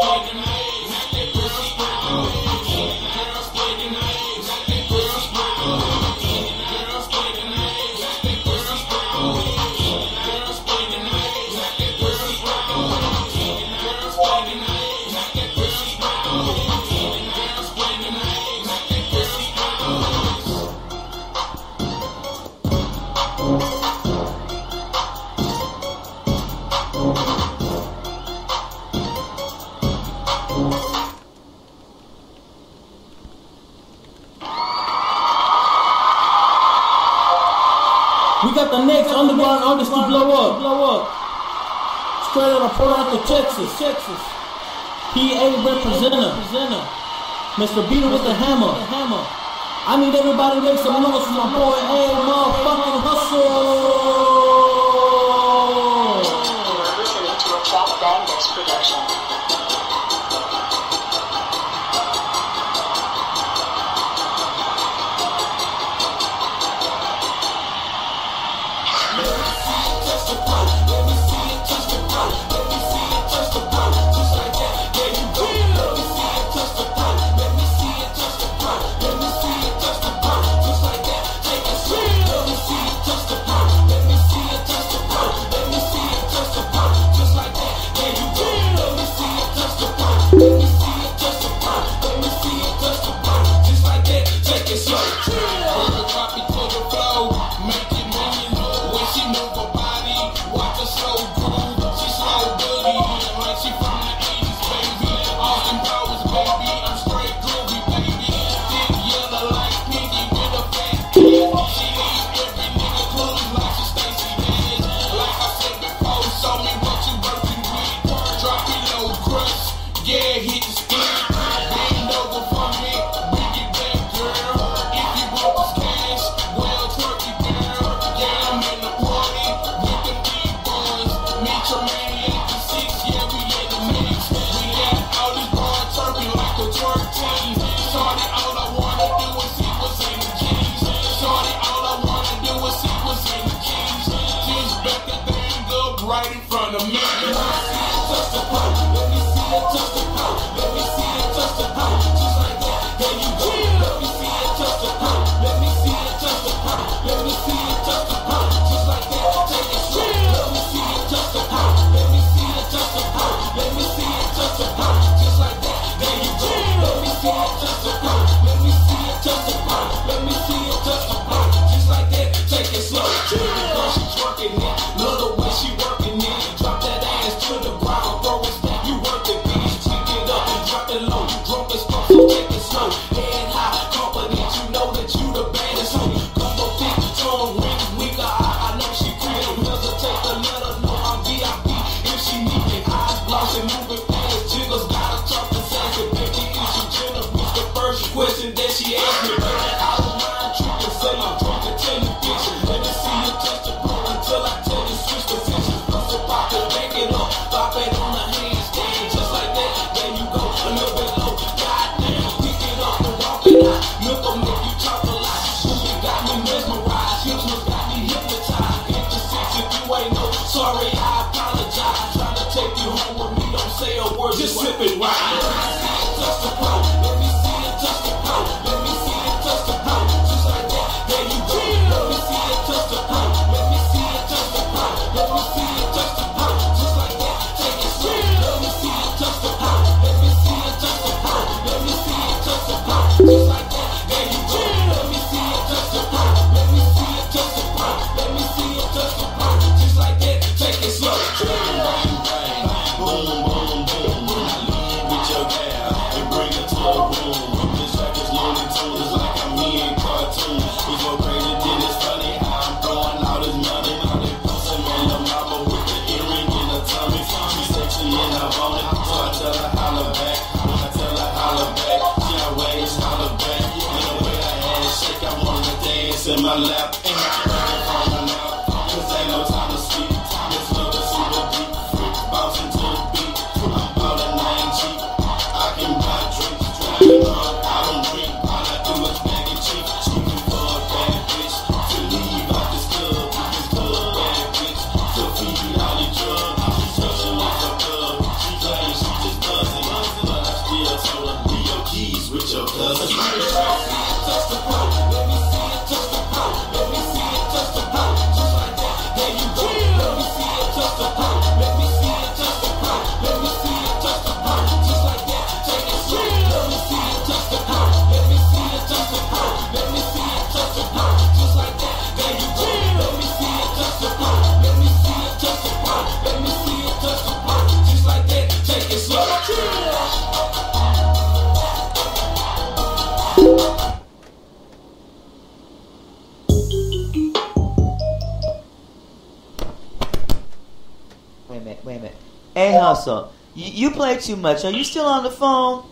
Oh. Mr. Beater with the hammer. I need everybody to make some noise for my boy A motherfucking hustle. You are listening to a Trap Bandits production. A Hustle, you, you play too much. Are you still on the phone?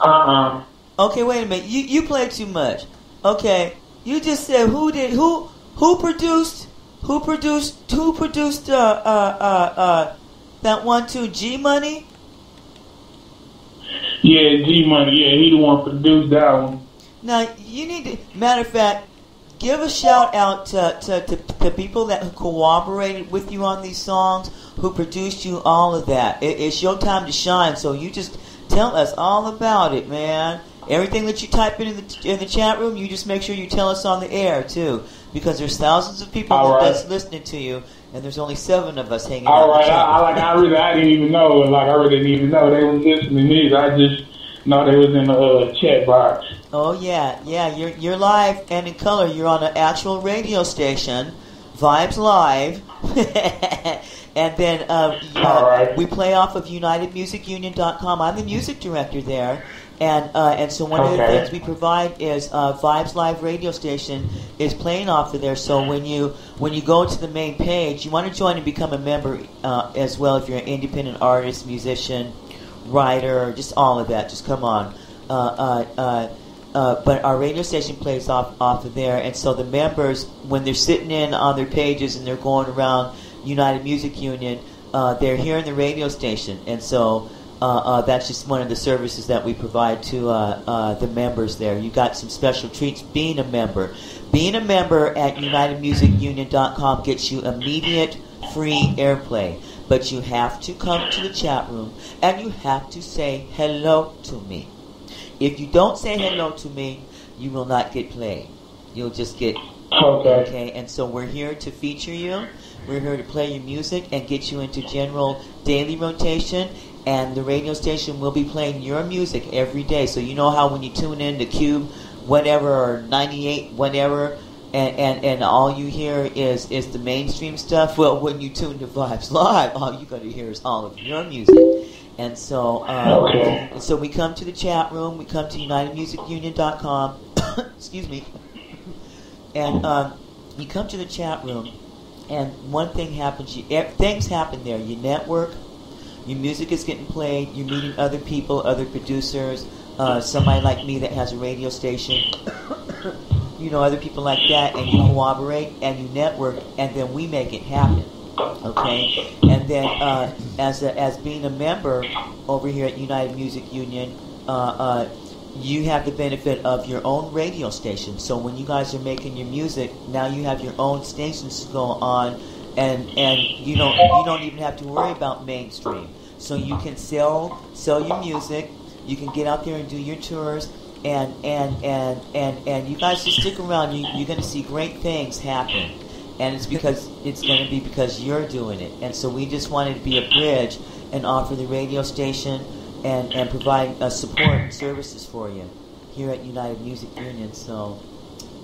Uh-uh. Okay, wait a minute. You you play too much. Okay, you just said who did who who produced who produced who produced uh uh uh uh that one two G Money? Yeah, G Money. Yeah, he the one produced that one. Now you need to. Matter of fact, give a shout out to to, to, to people that cooperated with you on these songs, who produced you, all of that. It, it's your time to shine. So you just tell us all about it, man. Everything that you type in in the, in the chat room, you just make sure you tell us on the air too, because there's thousands of people that, right. that's listening to you, and there's only seven of us hanging All out. in right, I, I like. I really, I didn't even know. Like, I really didn't even know they was listening either. I just know they was in the uh, chat box. Oh yeah, yeah. You're you're live and in color. You're on an actual radio station, Vibes Live, and then uh, uh, right. we play off of UnitedMusicUnion.com. I'm the music director there, and uh, and so one of the things we provide is uh, Vibes Live radio station is playing off of there. So when you when you go to the main page, you want to join and become a member uh, as well if you're an independent artist, musician, writer, just all of that. Just come on. Uh, uh, uh, uh, but our radio station plays off off of there, and so the members, when they're sitting in on their pages and they're going around United Music Union, uh, they're hearing the radio station, and so uh, that's just one of the services that we provide to the members there. You got some special treats being a member. Being a member at UnitedMusicUnion.com gets you immediate free airplay, but you have to come to the chat room and you have to say hello to me. If you don't say hello to me, you will not get played. You'll just get Okay. okay. And so we're here to feature you. We're here to play your music and get you into general daily rotation. And the radio station will be playing your music every day. So you know how when you tune in to Cube, whatever or 98, whatever, and, and, and all you hear is, is the mainstream stuff. Well, when you tune to Vibes Live, all you're going to hear is all of your music. And so, um, Okay. and so we come to the chat room. We come to UnitedMusicUnion.com. Excuse me. And um, you come to the chat room, and one thing happens. You, things happen there. You network. Your music is getting played. You're meeting other people, other producers. Uh, somebody like me that has a radio station. You know, other people like that, and you cooperate and you network, and then we make it happen. Okay, and then uh, as a, as being a member over here at United Music Union, uh, uh, you have the benefit of your own radio station. So when you guys are making your music, now you have your own stations to go on, and and you don't you don't even have to worry about mainstream. So you can sell sell your music. You can get out there and do your tours. And and and and and you guys just stick around. You, you're going to see great things happen and it's because it's going to be because you're doing it. And so we just wanted to be a bridge and offer the radio station and and provide uh, support and services for you here at United Music Union. So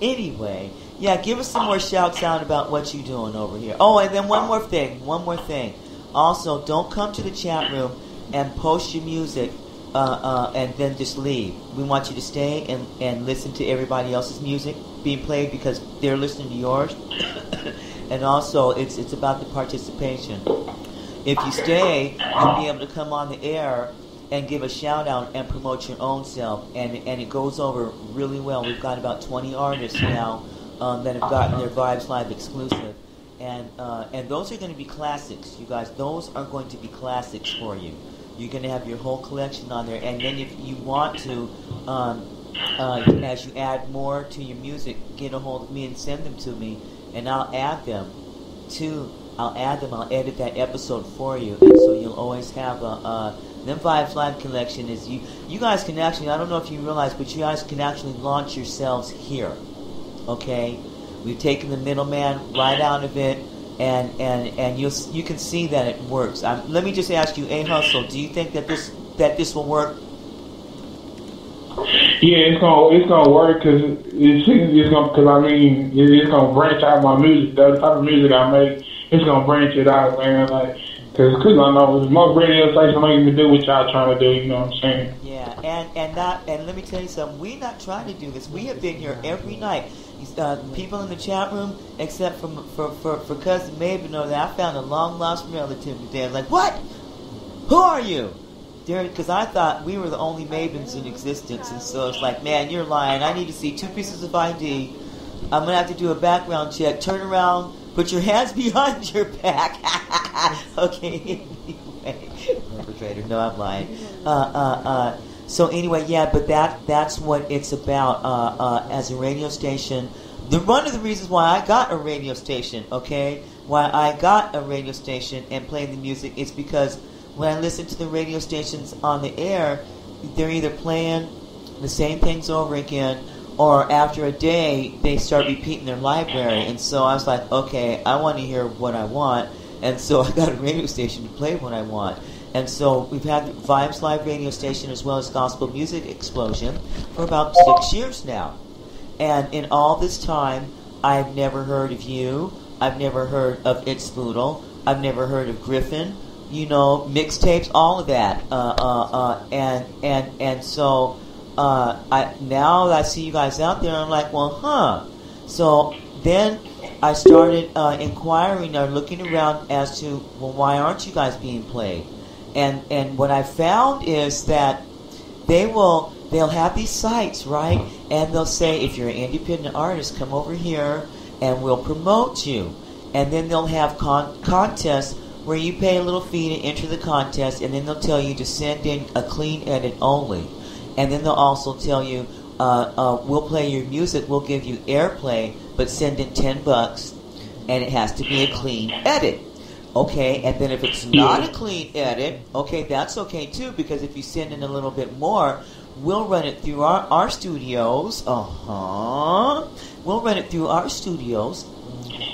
anyway, yeah, give us some more shouts out about what you're doing over here. Oh, and then one more thing, one more thing. Also, don't come to the chat room and post your music. Uh, uh, and then just leave. We want you to stay and, and listen to everybody else's music being played because they're listening to yours. and also, it's it's about the participation. If you stay, you'll be able to come on the air and give a shout out and promote your own self, and and it goes over really well. We've got about 20 artists now um, that have gotten their Vibes Live exclusive, and uh, and those are going to be classics, you guys. Those are going to be classics for you. You're going to have your whole collection on there, and then if you want to. Um, uh, as you add more to your music, get a hold of me and send them to me, and I'll add them to. I'll add them. I'll edit that episode for you, and so you'll always have a. Uh, them Vibes Live collection is you. You guys can actually. I don't know if you realize, but you guys can actually launch yourselves here. Okay, we've taken the middleman right out of it, and and and you you can see that it works. Um, let me just ask you, a hustle. Do you think that this that this will work? Yeah, it's gonna it's gonna work because it's it's gonna because I mean it, it's gonna branch out my music. The type of music I make, it's gonna branch it out, man. Like because cause I know most radio stations don't even do what y'all trying to do. You know what I'm saying? Yeah, and and not and let me tell you something. We're not trying to do this. We have been here every night. Uh, people in the chat room, except for for for, for cousin Maven, know that I found a long lost relative today. I was like, "What? Who are you?" Because I thought we were the only Mavens in existence, and so it's like, man, you're lying. I need to see two pieces of ID. I'm gonna have to do a background check. Turn around, put your hands behind your back. okay. anyway, perpetrator. No, I'm lying. Uh, uh, uh. So anyway, yeah, but that that's what it's about. Uh, uh, as a radio station, the one of the reasons why I got a radio station, okay, why I got a radio station and playing the music is because when I listen to the radio stations on the air, they're either playing the same things over again, or after a day they start repeating their library. And so I was like, okay, I want to hear what I want, and so I got a radio station to play what I want. And so we've had Vibes Live radio station as well as Gospel Music Explosion for about six years now. And in all this time, I've never heard of you. I've never heard of It's Boodle. I've never heard of Griffin. You know, mixtapes, all of that. Uh, uh, uh, and and and so uh, I now that I see you guys out there, I'm like, well, huh. So then I started uh, inquiring or looking around as to, well, why aren't you guys being played? And and what I found is that they will they'll have these sites right, and they'll say if you're an independent artist, come over here and we'll promote you. And then they'll have con- contests where you pay a little fee to enter the contest, and then they'll tell you to send in a clean edit only. And then they'll also tell you, uh, uh, we'll play your music, we'll give you airplay, but send in 10 bucks, and it has to be a clean edit. Okay, and then if it's not a clean edit, okay, that's okay too, because if you send in a little bit more, we'll run it through our, our studios. Uh huh. We'll run it through our studios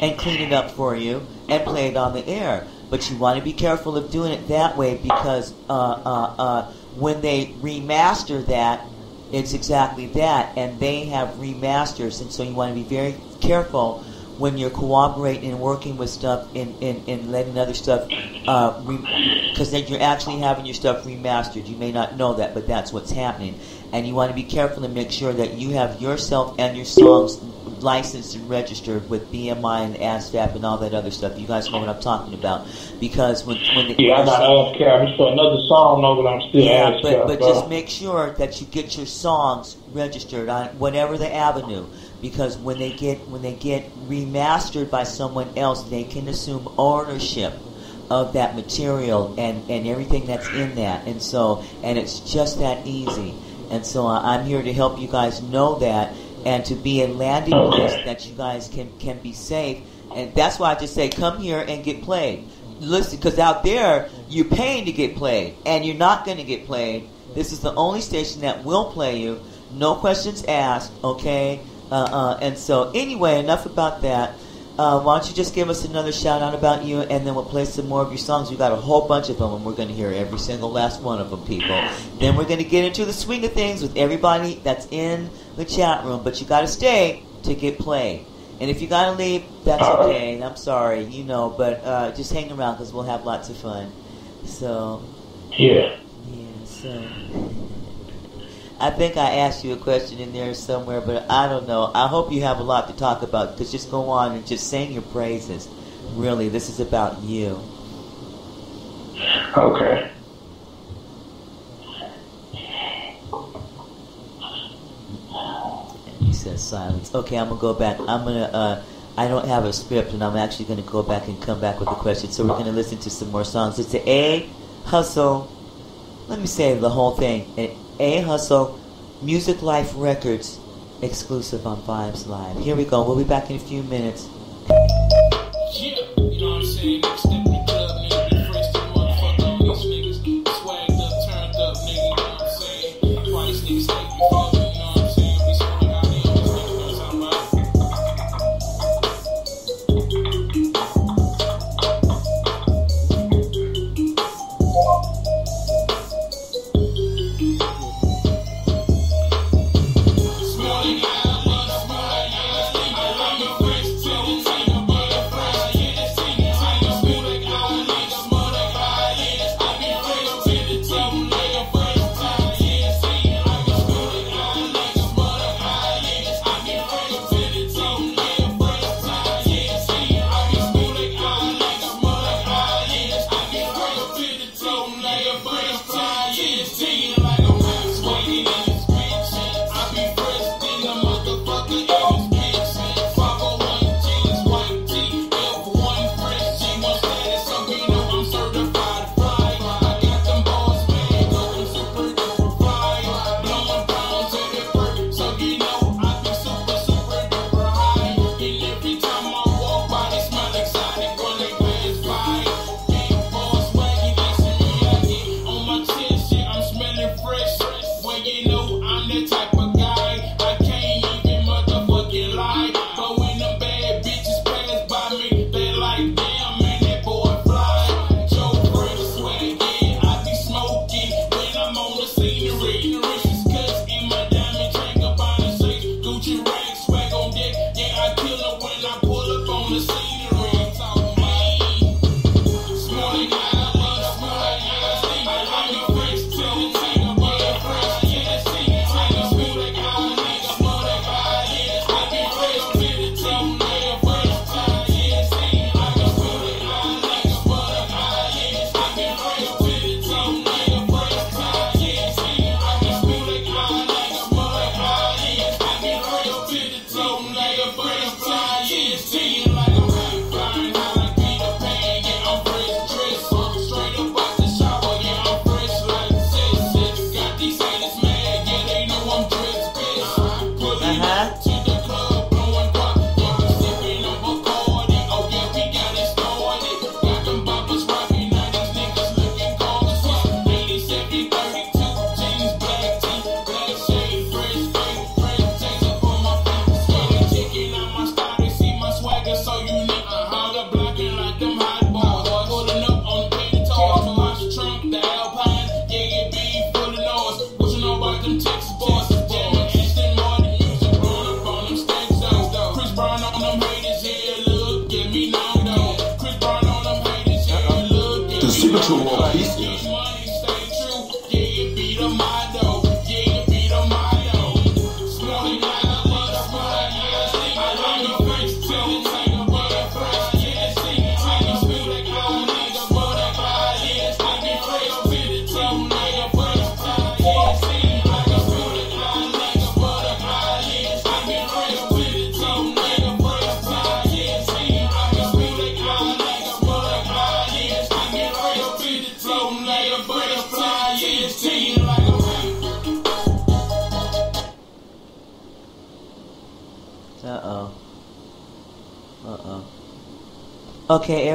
and clean it up for you and play it on the air. But you want to be careful of doing it that way because uh, uh, uh, when they remaster that, it's exactly that, and they have remasters, and so you want to be very careful when you're cooperating and working with stuff and, and, and letting other stuff, uh, because then you're actually having your stuff remastered. You may not know that, but that's what's happening. And you want to be careful and make sure that you have yourself and your songs licensed and registered with BMI and ASCAP and all that other stuff. You guys know what I'm talking about. Because when, when the Yeah, I got ASCAP. for another song, though, but I'm still yeah, ASCAP. but but bro. just make sure that you get your songs registered on whatever the avenue, because when they get when they get remastered by someone else, they can assume ownership of that material and and everything that's in that, and so and it's just that easy. And so I'm here to help you guys know that and to be a landing place that you guys can can be safe. And that's why I just say come here and get played. Listen, because out there you're paying to get played, and you're not going to get played. This is the only station that will play you, no questions asked. Okay, uh, uh, and so anyway, enough about that. Uh, why don't you just give us another shout out about you, and then we'll play some more of your songs. We got a whole bunch of them, and we're going to hear every single last one of them, people. Then we're going to get into the swing of things with everybody that's in the chat room. But you got to stay to get played. And if you got to leave, that's okay. I'm sorry, you know, but uh, just hang around because we'll have lots of fun. So, Yeah. yeah, so. I think I asked you a question in there somewhere, but I don't know. I hope you have a lot to talk about because just go on and just sing your praises. Really, this is about you. Okay. And he says silence. Okay, I'm gonna go back. I'm gonna. Uh, I don't have a script, and I'm actually gonna go back and come back with a question. So we're gonna listen to some more songs. It's a A Hustle. Let me say the whole thing. A, a Hustle, Music Life Records, exclusive on Vibes Live. Here we go. We'll be back in a few minutes.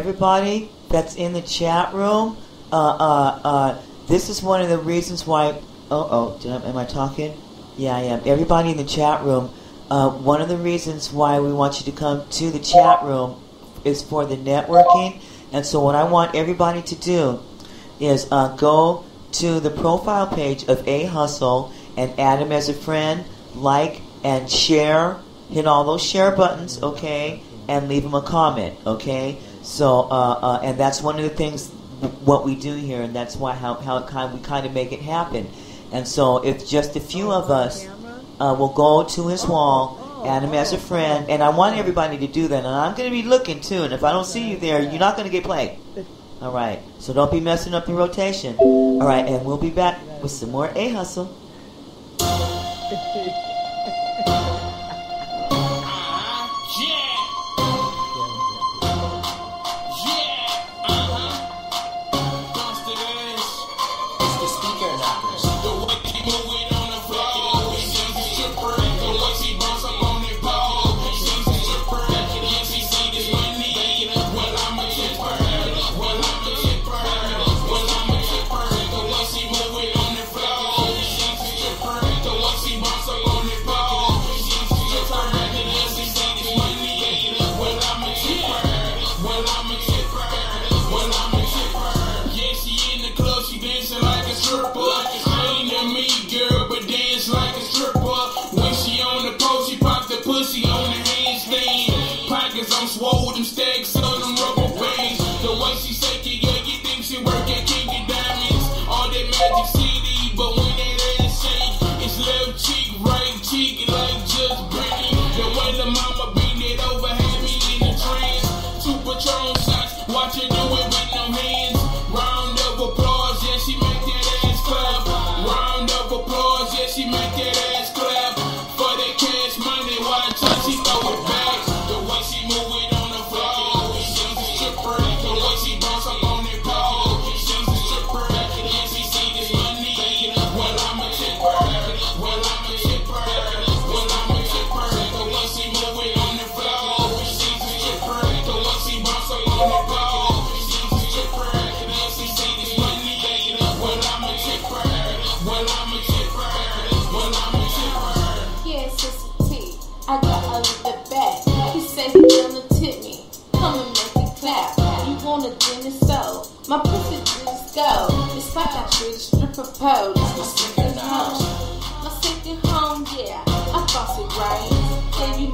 Everybody that's in the chat room, uh, uh, uh, this is one of the reasons why. Oh, oh, I, am I talking? Yeah, I am. Everybody in the chat room, uh, one of the reasons why we want you to come to the chat room is for the networking. And so, what I want everybody to do is uh, go to the profile page of A Hustle and add him as a friend, like and share. Hit all those share buttons, okay, and leave him a comment, okay. So, uh, uh, and that's one of the things what we do here, and that's why how how kind we kind of make it happen. And so, if just a few of us uh, will go to his wall, add him as a friend, and I want everybody to do that. And I'm going to be looking too. And if I don't see you there, you're not going to get played. All right. So don't be messing up the rotation. All right, and we'll be back with some more A Hustle.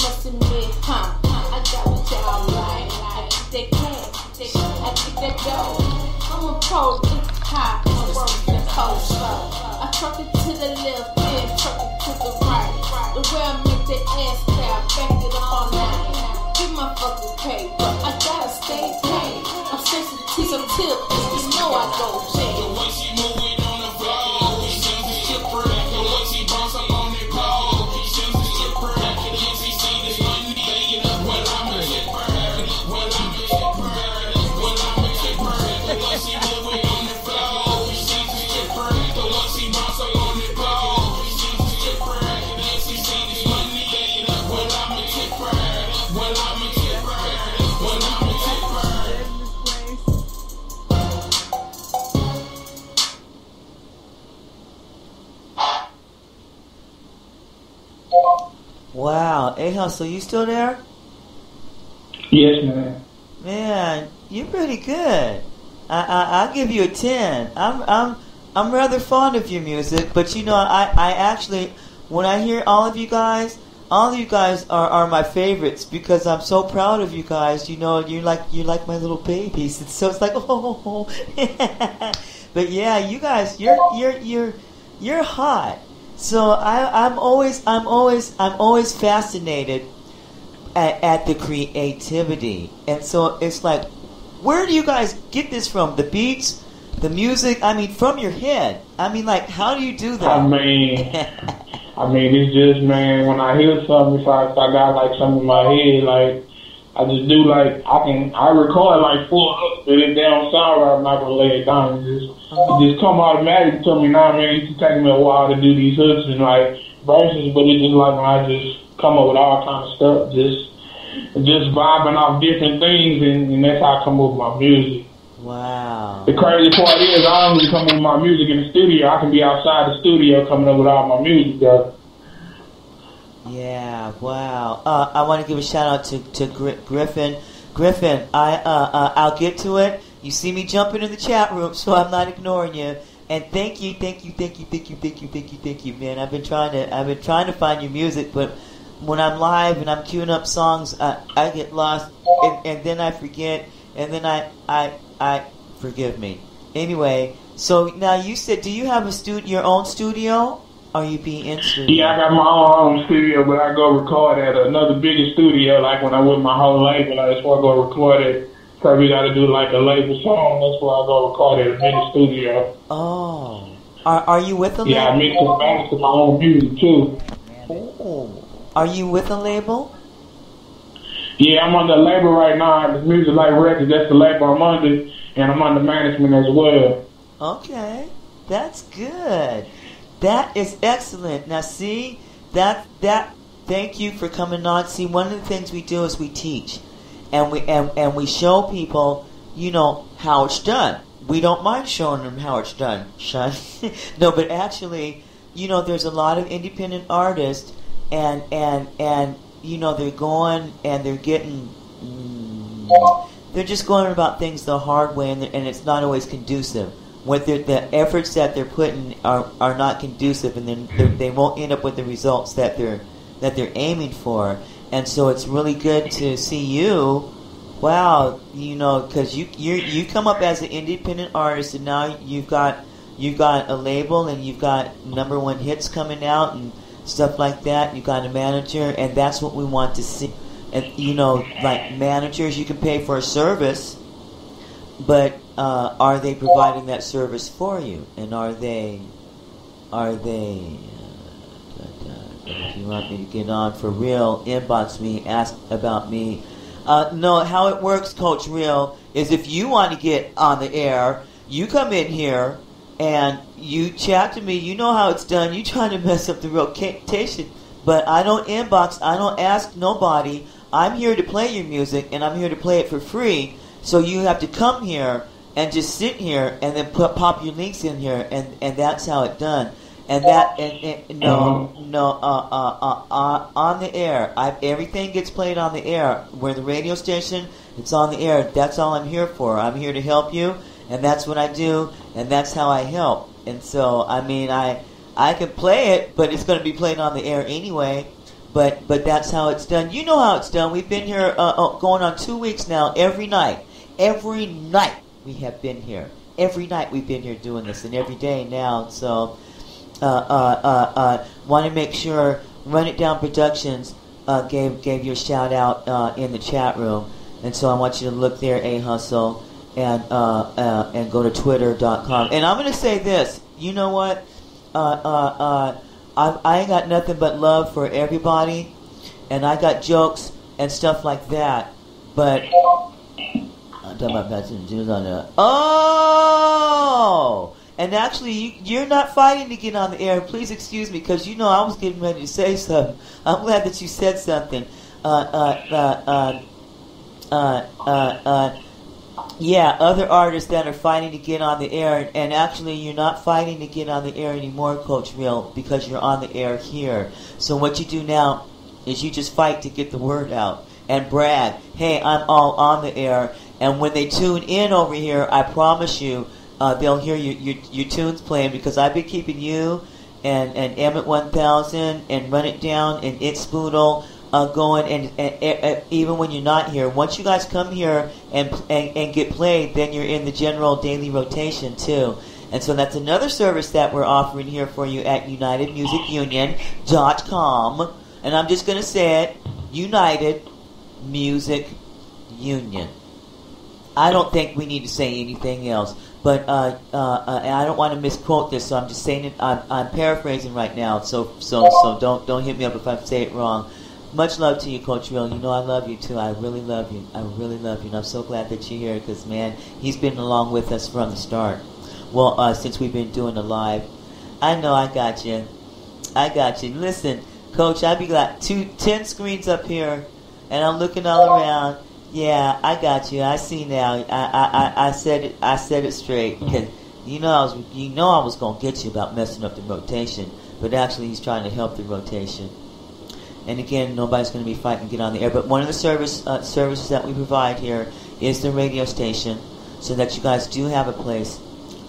must admit, huh? I got what y'all like. I get that cash. I get that dough. I'm a pro, look high. I work the whole slow. I truck it to the left, A Hustle, you still there? Yes, man. Man, you're pretty good. I, I I'll give you a ten. I'm I'm I'm rather fond of your music, but you know I I actually when I hear all of you guys, all of you guys are, are my favorites because I'm so proud of you guys. You know, you're like you're like my little babies. It's so it's like oh, but yeah, you guys, you're you're you're you're hot. So I, I'm always I'm always I'm always fascinated at, at the creativity, and so it's like, where do you guys get this from? The beats, the music. I mean, from your head. I mean, like, how do you do that? I mean, I mean, it's just man. When I hear something, if I, if I got like something in my head, like I just do like I can. I record like full hooks, but if they don't sound I'm not gonna lay it down. It just it just come automatic to me now, man. It used to take me a while to do these hooks and like verses, but it's just like when I just come up with all kind of stuff, just just vibing off different things, and, and that's how I come up with my music. Wow. The crazy part is I don't come up with my music in the studio. I can be outside the studio coming up with all my music though. Yeah, wow. Uh, I want to give a shout out to, to Gri- Griffin. Griffin, I uh, uh, I'll get to it. You see me jumping in the chat room, so I'm not ignoring you. And thank you, thank you, thank you, thank you, thank you, thank you, thank you, man. I've been trying to I've been trying to find your music, but when I'm live and I'm queuing up songs, I, I get lost, and, and then I forget, and then I I I forgive me. Anyway, so now you said, do you have a stu- your own studio? Or you be in studio? Yeah, I got my own home studio, but I go record at another bigger studio. Like when I with my whole label, I just want to go record it. So we got to do like a label song. That's why I go record at a bigger studio. Oh, are are you with a label? Yeah, I mix and master my own music too. Oh, are you with a label? Yeah, I'm on the label right now. It's Music Light Records. That's the label I'm under, and I'm under management as well. Okay, that's good. That is excellent. Now, see that that. Thank you for coming on. See, one of the things we do is we teach, and we and, and we show people, you know, how it's done. We don't mind showing them how it's done, son. no, but actually, you know, there's a lot of independent artists, and and and you know, they're going and they're getting. Mm, they're just going about things the hard way, and, and it's not always conducive. What the efforts that they're putting are, are not conducive, and then they're- they won't end up with the results that they're that they're aiming for. And so it's really good to see you. Wow, you know, because you you you come up as an independent artist, and now you've got you've got a label, and you've got number one hits coming out, and stuff like that. You've got a manager, and that's what we want to see. And you know, like managers, you can pay for a service, but uh, are they providing that service for you? And are they, are they? Uh, if you want me to get on for real, inbox me, ask about me. Uh, no, how it works, Coach Real, is if you want to get on the air, you come in here and you chat to me. You know how it's done. You trying to mess up the rotation, but I don't inbox. I don't ask nobody. I'm here to play your music, and I'm here to play it for free. So you have to come here and just sit here, and then put pop your links in here, and and that's how it done. And that and, and no no uh, uh, uh, uh, on the air. I, everything gets played on the air. Where the radio station, it's on the air. That's all I'm here for. I'm here to help you, and that's what I do, and that's how I help. And so I mean I I can play it, but it's going to be played on the air anyway. But but that's how it's done. You know how it's done. We've been here uh, uh, going on two weeks now. Every night, every night we have been here. Every night we've been here doing this, and every day now. So uh, uh, uh, uh, want to make sure Run It Down Productions uh, gave gave you a shout out uh, in the chat room, and so I want you to look there, a hustle, and and go to twitter.com. And I'm going to say this. You know what? I, I ain't got nothing but love for everybody, and I got jokes and stuff like that. But about passing Jews on there. Oh! And actually, you, you're not fighting to get on the air. Please excuse me, because you know I was getting ready to say something. I'm glad that you said something. Uh, uh, uh, uh, uh, uh, uh, yeah, other artists that are fighting to get on the air, and actually, you're not fighting to get on the air anymore, Coach Real, because you're on the air here. So what you do now is you just fight to get the word out and brag, "Hey, I'm all on the air." And when they tune in over here, I promise you, uh, they'll hear your, your your tunes playing because I've been keeping you and and Emmett 1000 and Run It Down and It's Spoodle uh, going and, and, and even when you're not here once you guys come here and, and and get played then you're in the general daily rotation too And so that's another service that we're offering here for you at UnitedMusicUnion.com. And I'm just going to say it United Music Union. I don't think we need to say anything else. But uh, uh, uh, I don't want to misquote this, so I'm just saying it. I'm, I'm paraphrasing right now, so so so don't don't hit me up if I say it wrong. Much love to you, Coach Will. You know I love you too. I really love you. I really love you, and I'm so glad that you're here because man, he's been along with us from the start. Well, uh, since we've been doing the live, I know I got you. I got you. Listen, Coach, I be like two, ten screens up here, and I'm looking all around. Yeah, I got you. I see now. I I, I, I said it. I said it straight because you know I was you know I was gonna get you about messing up the rotation, but actually he's trying to help the rotation. And again, nobody's going to be fighting to get on the air. But one of the service uh, services that we provide here is the radio station, so that you guys do have a place,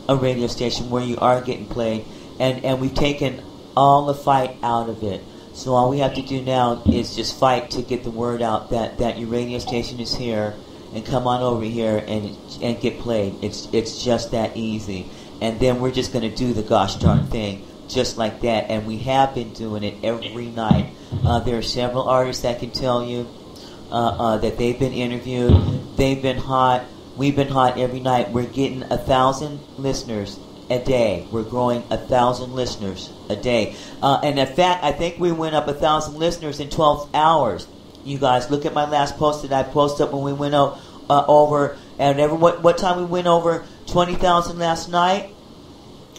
a radio station where you are getting played, and and we've taken all the fight out of it. So all we have to do now is just fight to get the word out that, that your radio station is here and come on over here and and get played. It's it's just that easy. And then we're just going to do the gosh darn thing just like that. And we have been doing it every night. Uh, there are several artists that can tell you uh, uh, that they've been interviewed. They've been hot. We've been hot every night. We're getting a thousand listeners a day. We're growing a thousand listeners a day. Uh, and in fact, I think we went up a thousand listeners in 12 hours. You guys, look at my last post that I posted when we went o- uh, over, and every, what, what time we went over 20,000 last night?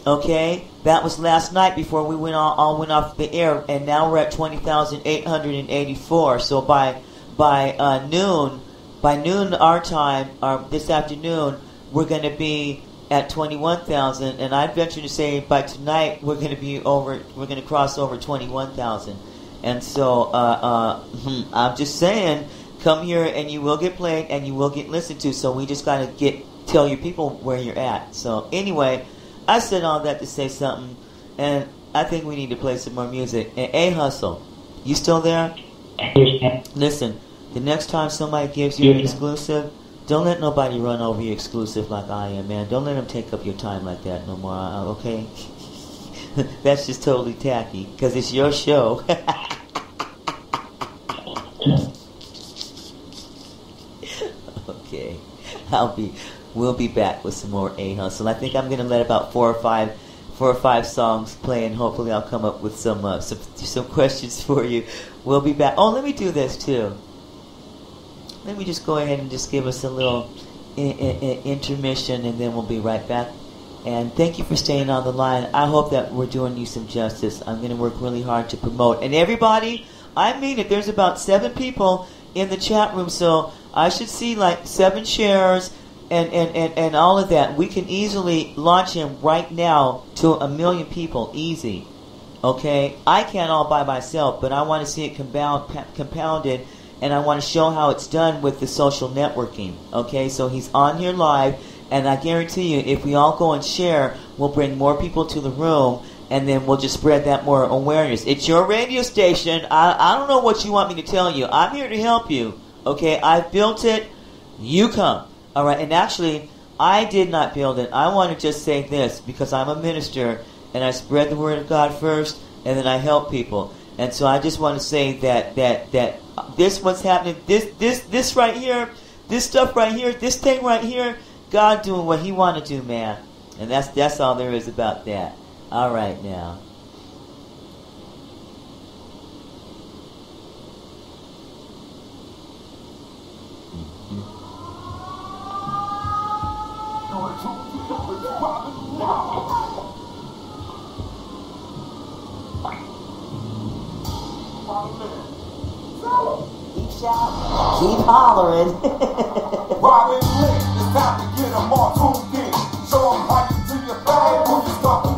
Okay, that was last night before we went all, all went off the air, and now we're at 20,884. So by by uh, noon, by noon our time, or this afternoon, we're going to be at 21,000, and I venture to say by tonight we're going to be over, we're going to cross over 21,000. And so uh, uh, hmm, I'm just saying, come here and you will get played and you will get listened to. So we just got to get tell your people where you're at. So anyway, I said all that to say something, and I think we need to play some more music. And A Hustle, you still there? Listen, the next time somebody gives you an exclusive, don't let nobody run over your exclusive like I am, man. Don't let them take up your time like that no more, uh, okay? That's just totally tacky, because it's your show. okay, I'll be, we'll be back with some more A Hustle. I think I'm gonna let about four or five, four or five songs play, and hopefully I'll come up with some, uh, some, some questions for you. We'll be back. Oh, let me do this too. Let me just go ahead and just give us a little i- i- i- intermission, and then we'll be right back. And thank you for staying on the line. I hope that we're doing you some justice. I'm going to work really hard to promote. And everybody, I mean it. There's about seven people in the chat room, so I should see like seven shares and, and, and, and all of that. We can easily launch him right now to a million people, easy. Okay, I can't all by myself, but I want to see it compound, compounded, and I want to show how it's done with the social networking. Okay, so he's on here live, and I guarantee you, if we all go and share, we'll bring more people to the room, and then we'll just spread that more awareness. It's your radio station. I, I don't know what you want me to tell you. I'm here to help you. Okay, I've built it. You come. All right, and actually, I did not build it. I want to just say this because I'm a minister and I spread the word of God first, and then I help people. And so I just want to say that that that this what's happening. This this this right here, this stuff right here, this thing right here. God doing what He want to do, man. And that's that's all there is about that. All right now. Keep shouting. Keep hollering. Robin Lee, it's time to get them all tuned. Show them how do your thing when you start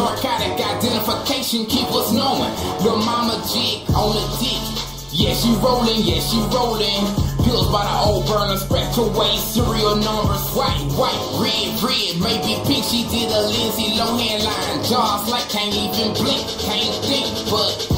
Narcotic identification keep us knowing. Your mama jig on the dick. Yeah, she rolling, yeah, she rolling. Pills by the old burner, to away serial numbers. White, white, red, red, maybe pink. She did a Lindsay Lohan line. Jaws like can't even blink, can't think, but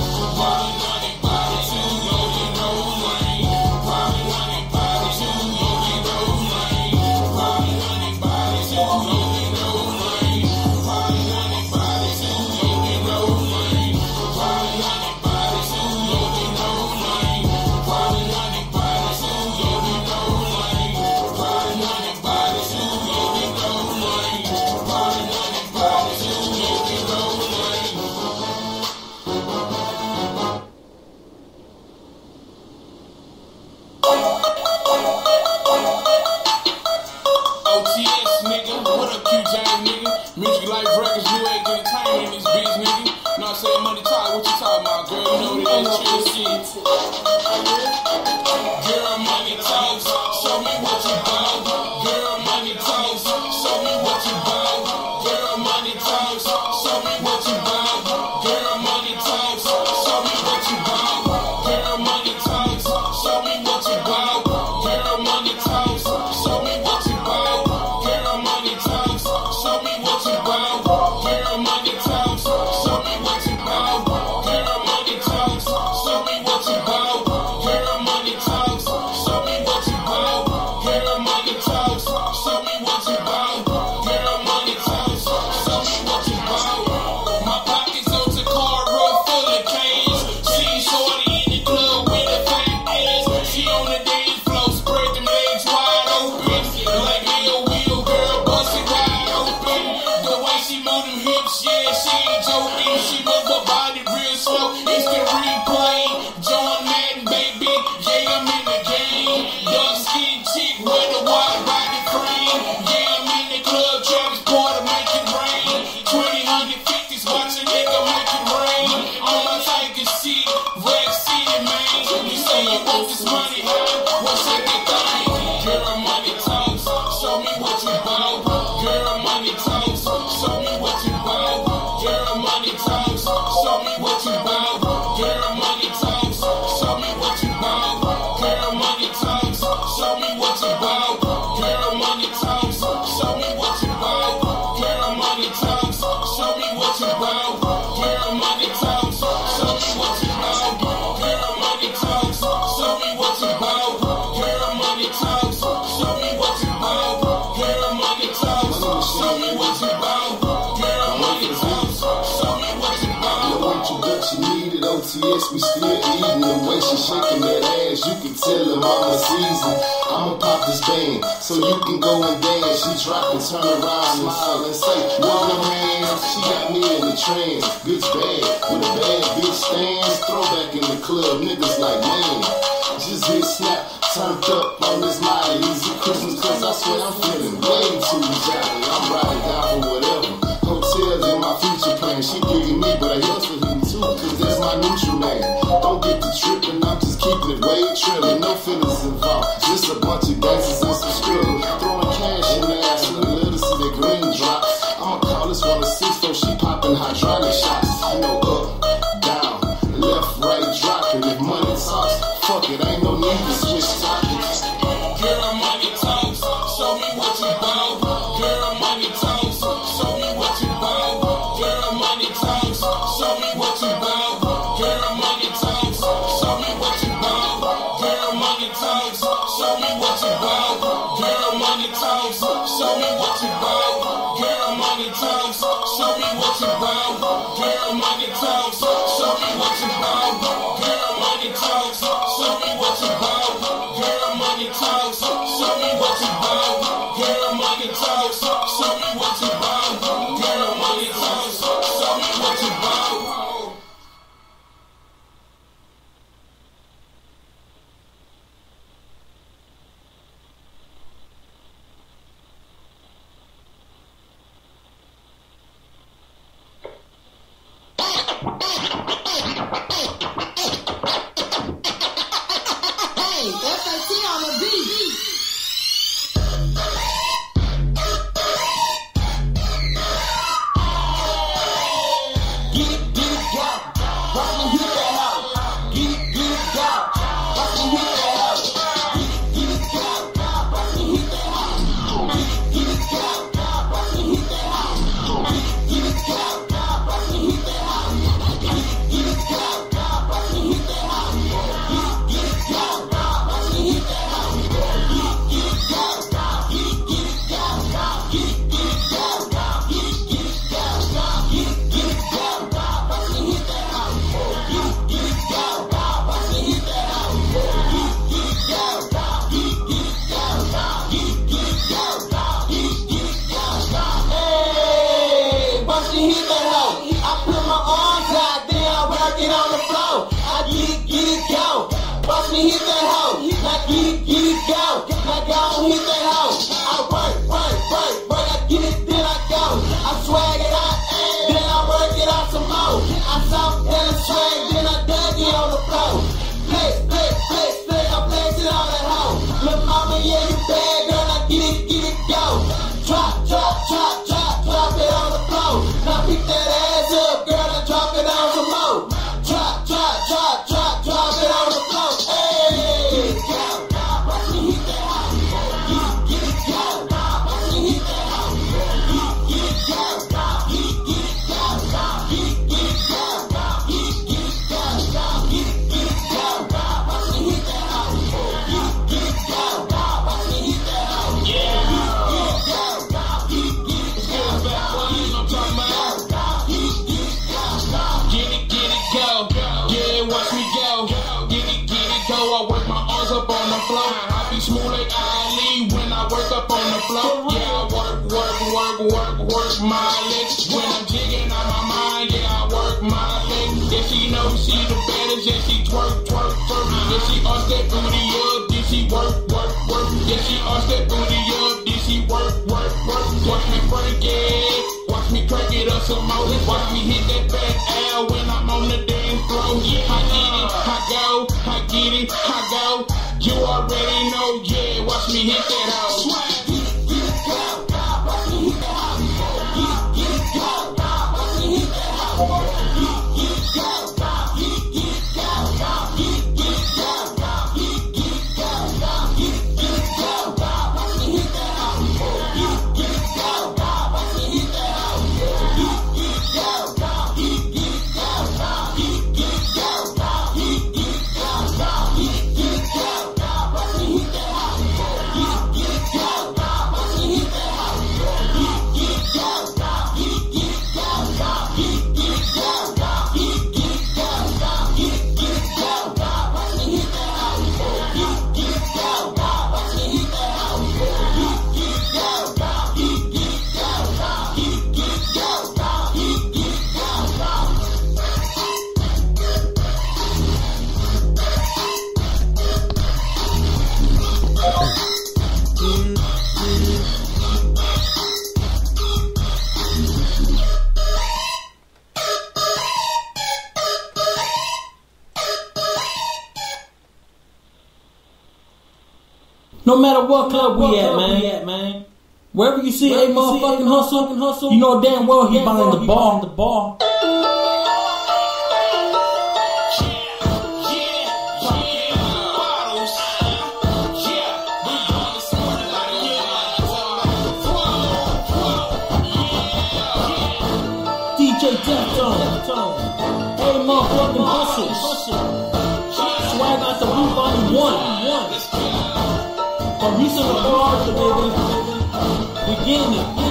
So you can go and dance. She drop and turn around, smile and say, Woman, man, she got me in the trance. Bitch bad, with a bad bitch stands. Throwback in the club, niggas like, man. Just hit snap, turned up on this mighty easy Christmas, cause I swear I'm feeling way too jolly. Show me what you buy, girl, Money talks. Show me what you bow, girl. Show me what you girl. Show me what you girl. Show me what you girl. up some more. Watch me hit that back out when I'm on the damn floor. Yeah, I get it, I go, I get it, I go. You already know, yeah. Watch me hit that hoe. No matter what club we at, man. man. Wherever you see a motherfucking hustle, and hustle, you know damn well he behind the bar. The bar. Идейный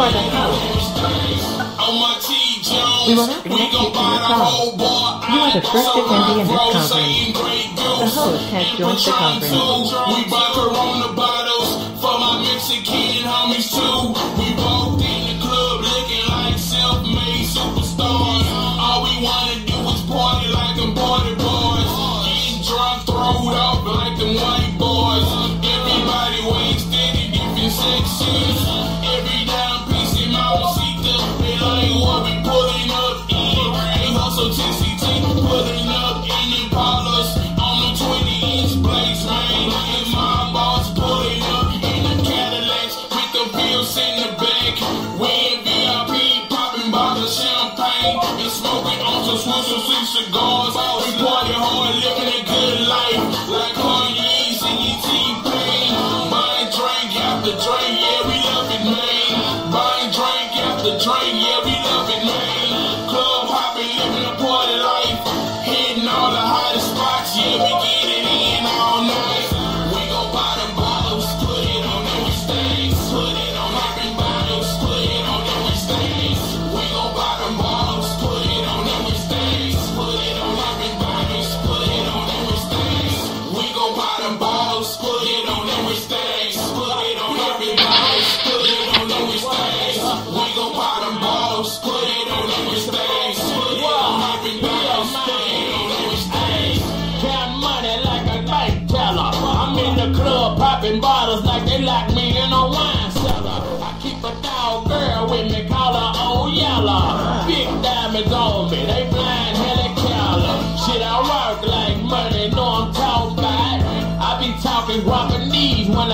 If you are the host, On my T Jones, We will not we connect you to your the call. You are the first attendee in this conference. the host has joined the conference.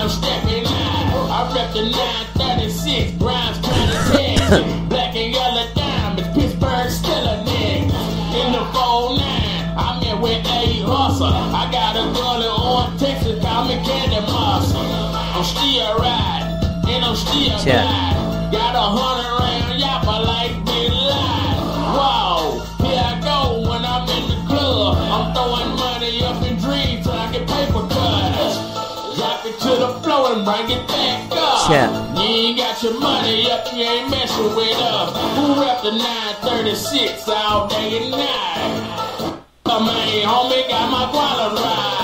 I'm. I rep the 936, Grimes County, Texas. Black and yellow diamonds, Pittsburgh still a nigga. In the 4-9, I'm in with A Hustle. I got a girl in Orange, Texas, call me Candy Muscle. I'm still riding, and I'm still Yeah. riding. To the floor and bring it back up. Yeah. You ain't got your money up, you ain't messing with us. Who rep the 936 all day and night? Come on, homie, got my guala ride.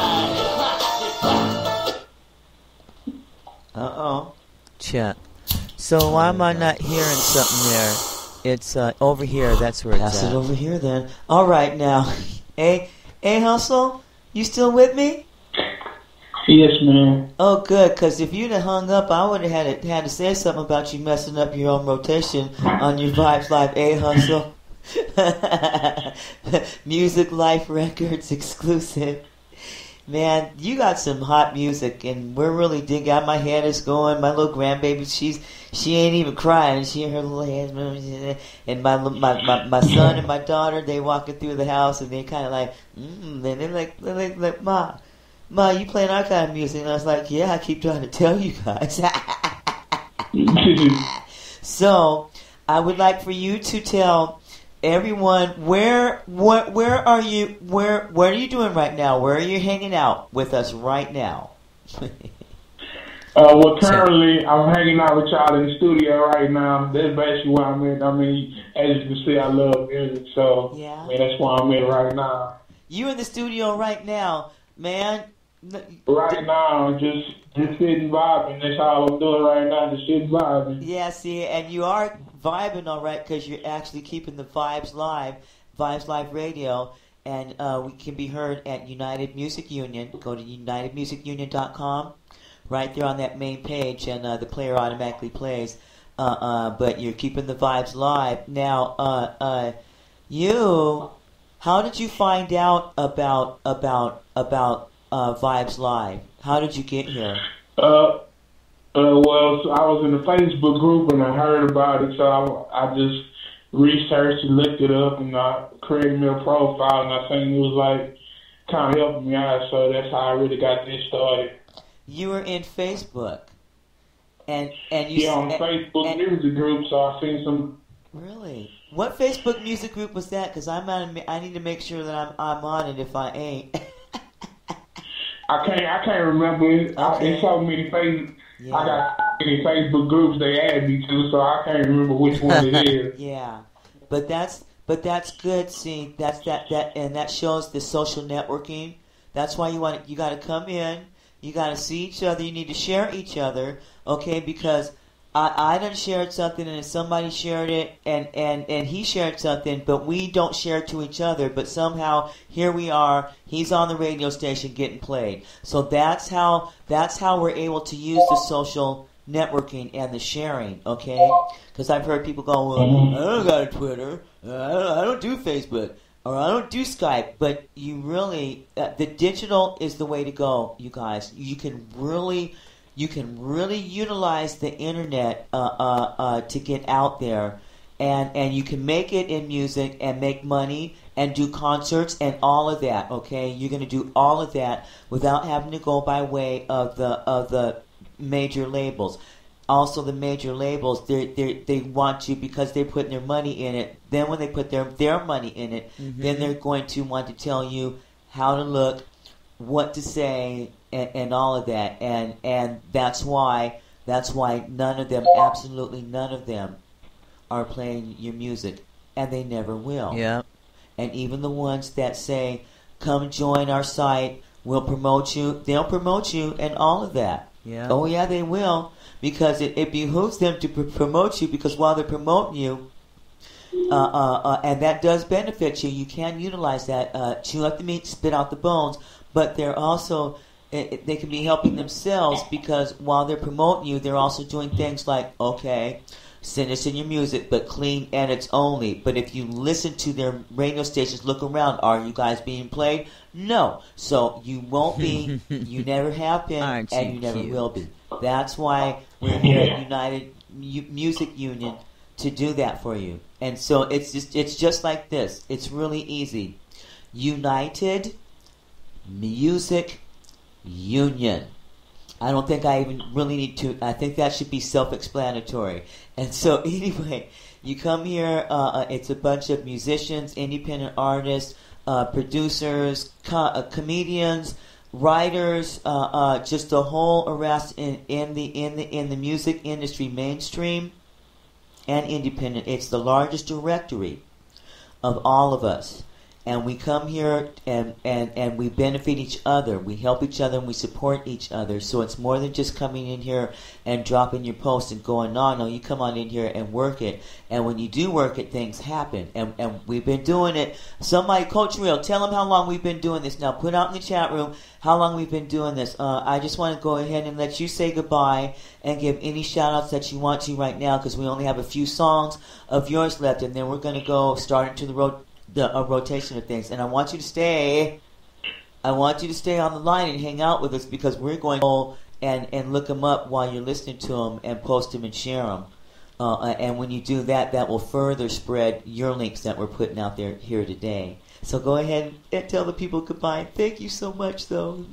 Uh oh. Chat. So why am I not hearing something there? It's uh, over here. That's where Pass it's it over here then. All right now. Hey, hey, hustle. You still with me? Yes, man. Oh, good. Because if you'd have hung up, I would have had it, had to say something about you messing up your own rotation on your Vibes Live A Hustle. music Life Records exclusive. Man, you got some hot music, and we're really digging. out. My head is going. My little grandbaby, she's she ain't even crying. She and her little hands, and my my my, my son and my daughter, they walking through the house, and they kind of like, mm, and they're like, they're like, like, ma, ma, you playing our kind of music? And I was like, yeah, I keep trying to tell you guys. so, I would like for you to tell everyone where where where are you where what are you doing right now? Where are you hanging out with us right now? Uh, well, currently I'm hanging out with y'all in the studio right now. That's basically where I'm at. I mean, as you can see, I love music, so Yeah. I mean, that's why I'm at right now. You in the studio right now. man. Right now, just just sitting vibing. That's how I'm doing right now. Just sitting vibing. Yeah, see, and you are vibing all right because you're actually keeping the vibes live, Vibes Live Radio, and uh, we can be heard at United Music Union. Go to unitedmusicunion.com, right there on that main page, and uh, the player automatically plays. Uh, uh, but you're keeping the vibes live now. Uh, uh, you, how did you find out about about about uh, Vibes Live? How did you get here? Uh, uh, well, so I was in the Facebook group and I heard about it, so I, I just researched and looked it up and I created me a profile and I think it was like kind of helping me out, so that's how I really got this started. You were in Facebook, and and you Yeah, on and- Facebook and- music group, so I seen some. Really? What Facebook music group was that? Because I'm on. I need to make sure that I'm I'm on it. If I ain't, I can't, I can't remember it. I, Okay. it's so many face. Yeah. I got many Facebook groups they added me to, so I can't remember which one it is. yeah. But that's but that's good. See, that's that that and that shows the social networking. That's why you want you got to come in. You got to see each other. You need to share each other. Okay, because. I, I done shared something and somebody shared it and, and, and he shared something, but we don't share to each other. But somehow here we are. He's on the radio station getting played. So that's how that's how we're able to use the social networking and the sharing. Okay, because I've heard people go, well, I don't got a Twitter. I don't, I don't do Facebook. Or I don't do Skype, but you really, uh, the digital is the way to go, you guys. You can really, you can really utilize the internet uh, uh, uh, to get out there, and and you can make it in music and make money and do concerts and all of that. Okay, you're going to do all of that without having to go by way of the of the major labels. Also, the major labels they they they want you because they're putting their money in it. Then when they put their their money in it, then they're going to want to tell you how to look, what to say, and, and all of that. And and that's why that's why none of them, absolutely none of them, are playing your music, and they never will. Yeah. And even the ones that say, "Come join our site, we'll promote you," they'll promote you and all of that. Yeah. Oh yeah, they will because it, it behooves them to pr- promote you because while they're promoting you, uh, uh, uh, and that does benefit you. You can utilize that. Uh, chew up the meat, spit out the bones. But they're also it, it- they can be helping themselves because while they're promoting you, they're also doing things like okay, send us in your music, but clean edits only. But if you listen to their radio stations, look around. Are you guys being played? No. So you won't be. you never have been, Aren't and you you never cute? will be. That's why we're here at United Mu- Music Union to do that for you. And so it's just it's just like this. It's really easy. United Music Union. I don't think I even really need to. I think that should be self-explanatory. And so anyway, you come here. Uh, uh, it's a bunch of musicians, independent artists, uh, producers, co- uh, comedians, writers, uh, uh, just the whole arrest in, in the in the in the music industry, mainstream and independent. It's the largest directory of all of us. And we come here and, and, and we benefit each other. We help each other and we support each other. So it's more than just coming in here and dropping your post and going on. No, you come on in here and work it. And when you do work it, things happen. And, and we've been doing it. Somebody, Coach Real, tell them how long we've been doing this. Now put out in the chat room how long we've been doing this. Uh, I just want to go ahead and let you say goodbye and give any shout outs that you want to right now because we only have a few songs of yours left. And then we're going to go start into the road the a rotation of things. And I want you to stay. I want you to stay on the line and hang out with us because we're going to and and look them up while you're listening to them and post them and share them. Uh, and when you do that, that will further spread your links that we're putting out there here today. So go ahead and tell the people goodbye. Thank you so much, though.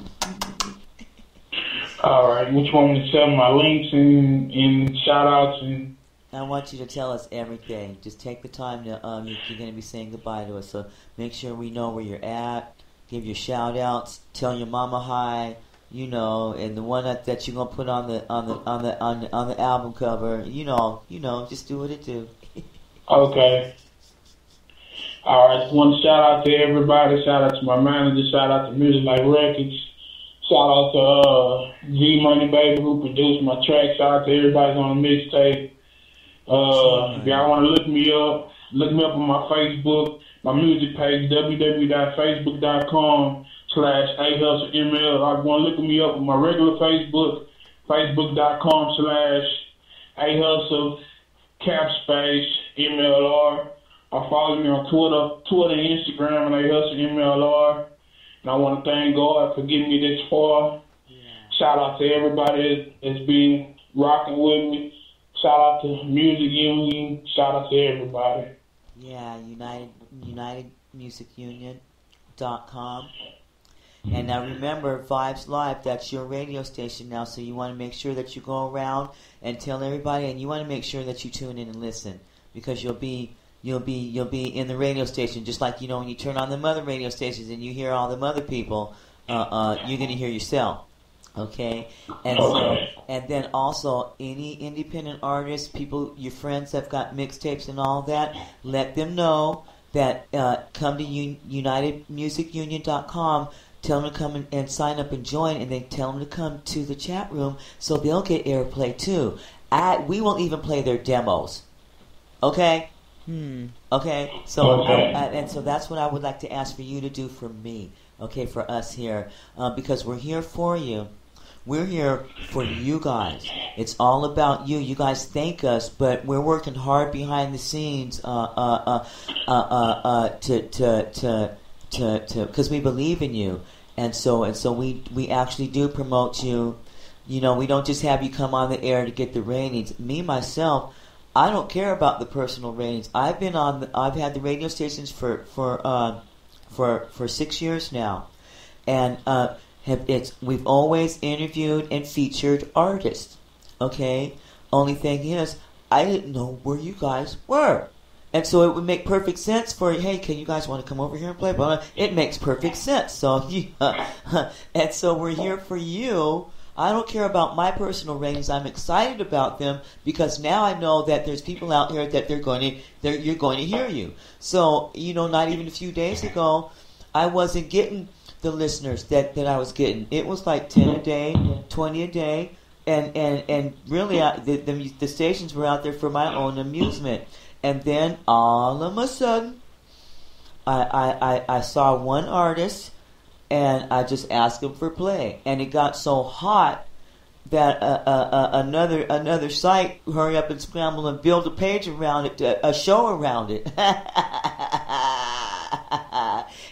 All right, which one to tell my links and, and shout outs and I want you to tell us everything. Just take the time to, um, you're going to be saying goodbye to us. So make sure we know where you're at. Give your shout outs. Tell your mama hi. You know, and the one that, that you're gonna put on the on the on the on the, on the album cover. You know, you know, just do what it do. Okay. All right, just want to shout out to everybody. Shout out to my manager. Shout out to Music Like Records. Shout out to uh, G Money Baby who produced my track. Shout out to everybody on the mixtape. Uh, if y'all want to look me up, look me up on my Facebook, my music page, www.facebook.com slash ahustleml. If you want to look me up on my regular Facebook, facebook.com slash ahustle cap space MLR. Or follow me on Twitter, Twitter and Instagram, and ahustle MLR. And I want to thank God for getting me this far. Shout out to everybody that's been rocking with me. Shout out to Music Union. Shout out to everybody. Yeah, United United Music Union dot com. And now remember, Vibes Live, that's your radio station now, so you want to make sure that you go around and tell everybody, and you want to make sure that you tune in and listen, because you'll be you'll be you'll be in the radio station just like you know when you turn on the mother radio stations and you hear all the other people, uh, uh, you're gonna hear yourself. Okay, and so and then also any independent artists, people, your friends have got mixtapes and all that, let them know that uh, come to un- UnitedMusicUnion.com. Tell them to come and, and sign up and join, and then tell them to come to the chat room so they'll get airplay too. I, we won't even play their demos. Okay. Hmm. Okay, so Okay. uh, and so that's what I would like to ask for you to do for me. Okay, for us here, uh, because we're here for you. We're here for you guys. It's all about you. You guys thank us, but we're working hard behind the scenes uh, uh, uh, uh, uh, uh, to to to to to because we believe in you, and so and so we we actually do promote you. You know, we don't just have you come on the air to get the ratings. Me myself, I don't care about the personal ratings. I've been on. The, I've had the radio stations for for uh, for for six years now, and uh, have we've always interviewed and featured artists. Okay, only thing is, I didn't know where you guys were. And so it would make perfect sense for hey, can you guys want to come over here and play? It makes perfect sense. So yeah, and so we're here for you. I don't care about my personal ratings. I'm excited about them because now I know that there's people out here that they're going to they're, you're going to hear you. So you know, not even a few days ago, I wasn't getting the listeners that, that I was getting. It was like ten a day, twenty a day, and and and really, I, the, the the stations were out there for my own amusement. And then all of a sudden, I I, I, saw one artist and I just asked him for play, and it got so hot that uh, uh, uh, another another site hurry up and scramble and build a page around it, a show around it.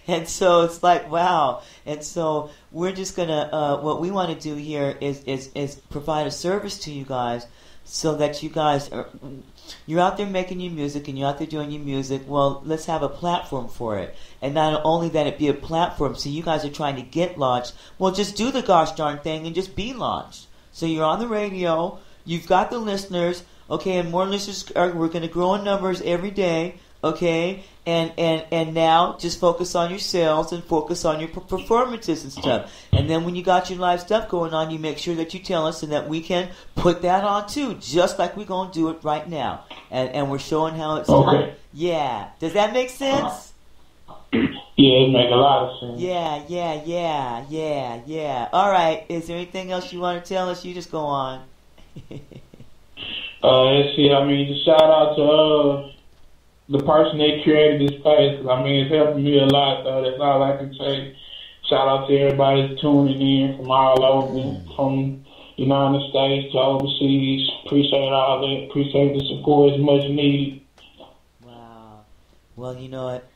and so it's like wow. And so we're just gonna uh, what we want to do here is, is is provide a service to you guys so that you guys are you're out there making your music and you're out there doing your music. Well, let's have a platform for it. And not only that it be a platform, so you guys are trying to get launched. Well, just do the gosh darn thing and just be launched. So you're on the radio, you've got the listeners, okay, and more listeners are, we're going to grow in numbers every day, okay, and, and, and now just focus on your sales and focus on your per- performances and stuff. And then when you got your live stuff going on, you make sure that you tell us and that we can put that on too, just like we're going to do it right now. And, and we're showing how it's Okay. done. Yeah. Does that make sense? Yeah, it make a lot of sense. Yeah, yeah, yeah, yeah, yeah. All right. Is there anything else you want to tell us? You just go on. Uh, let's see. I mean, shout out to uh, the person that created this. 'cause, I mean, it's helping me a lot. So that's all I can say. Shout out to everybody tuning in from all over, from United States to overseas. Appreciate all that. Appreciate the support. It's much needed. Wow. Well, you know what?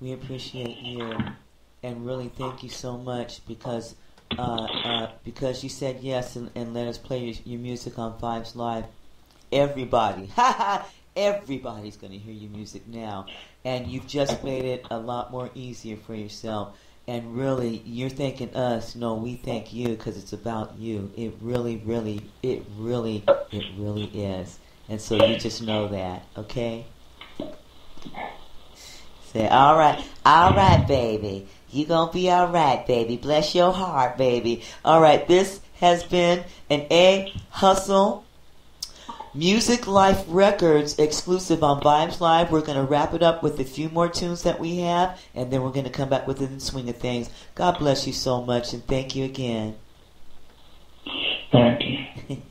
We appreciate you, and really thank you so much because uh, uh, because you said yes and, and let us play your, your music on Vibes Live. Everybody, everybody's going to hear your music now, and you've just made it a lot more easier for yourself. And really, you're thanking us. No, we thank you because it's about you. It really, really, it really, it really is. And so you just know that, okay? Say, all right, all right, baby. You're gonna be all right, baby. Bless your heart, baby. All right, this has been an A Hustle Music Life Records exclusive on Vibes Live. We're going to wrap it up with a few more tunes that we have, and then we're going to come back with the swing of things. God bless you so much, and thank you again. Thank you.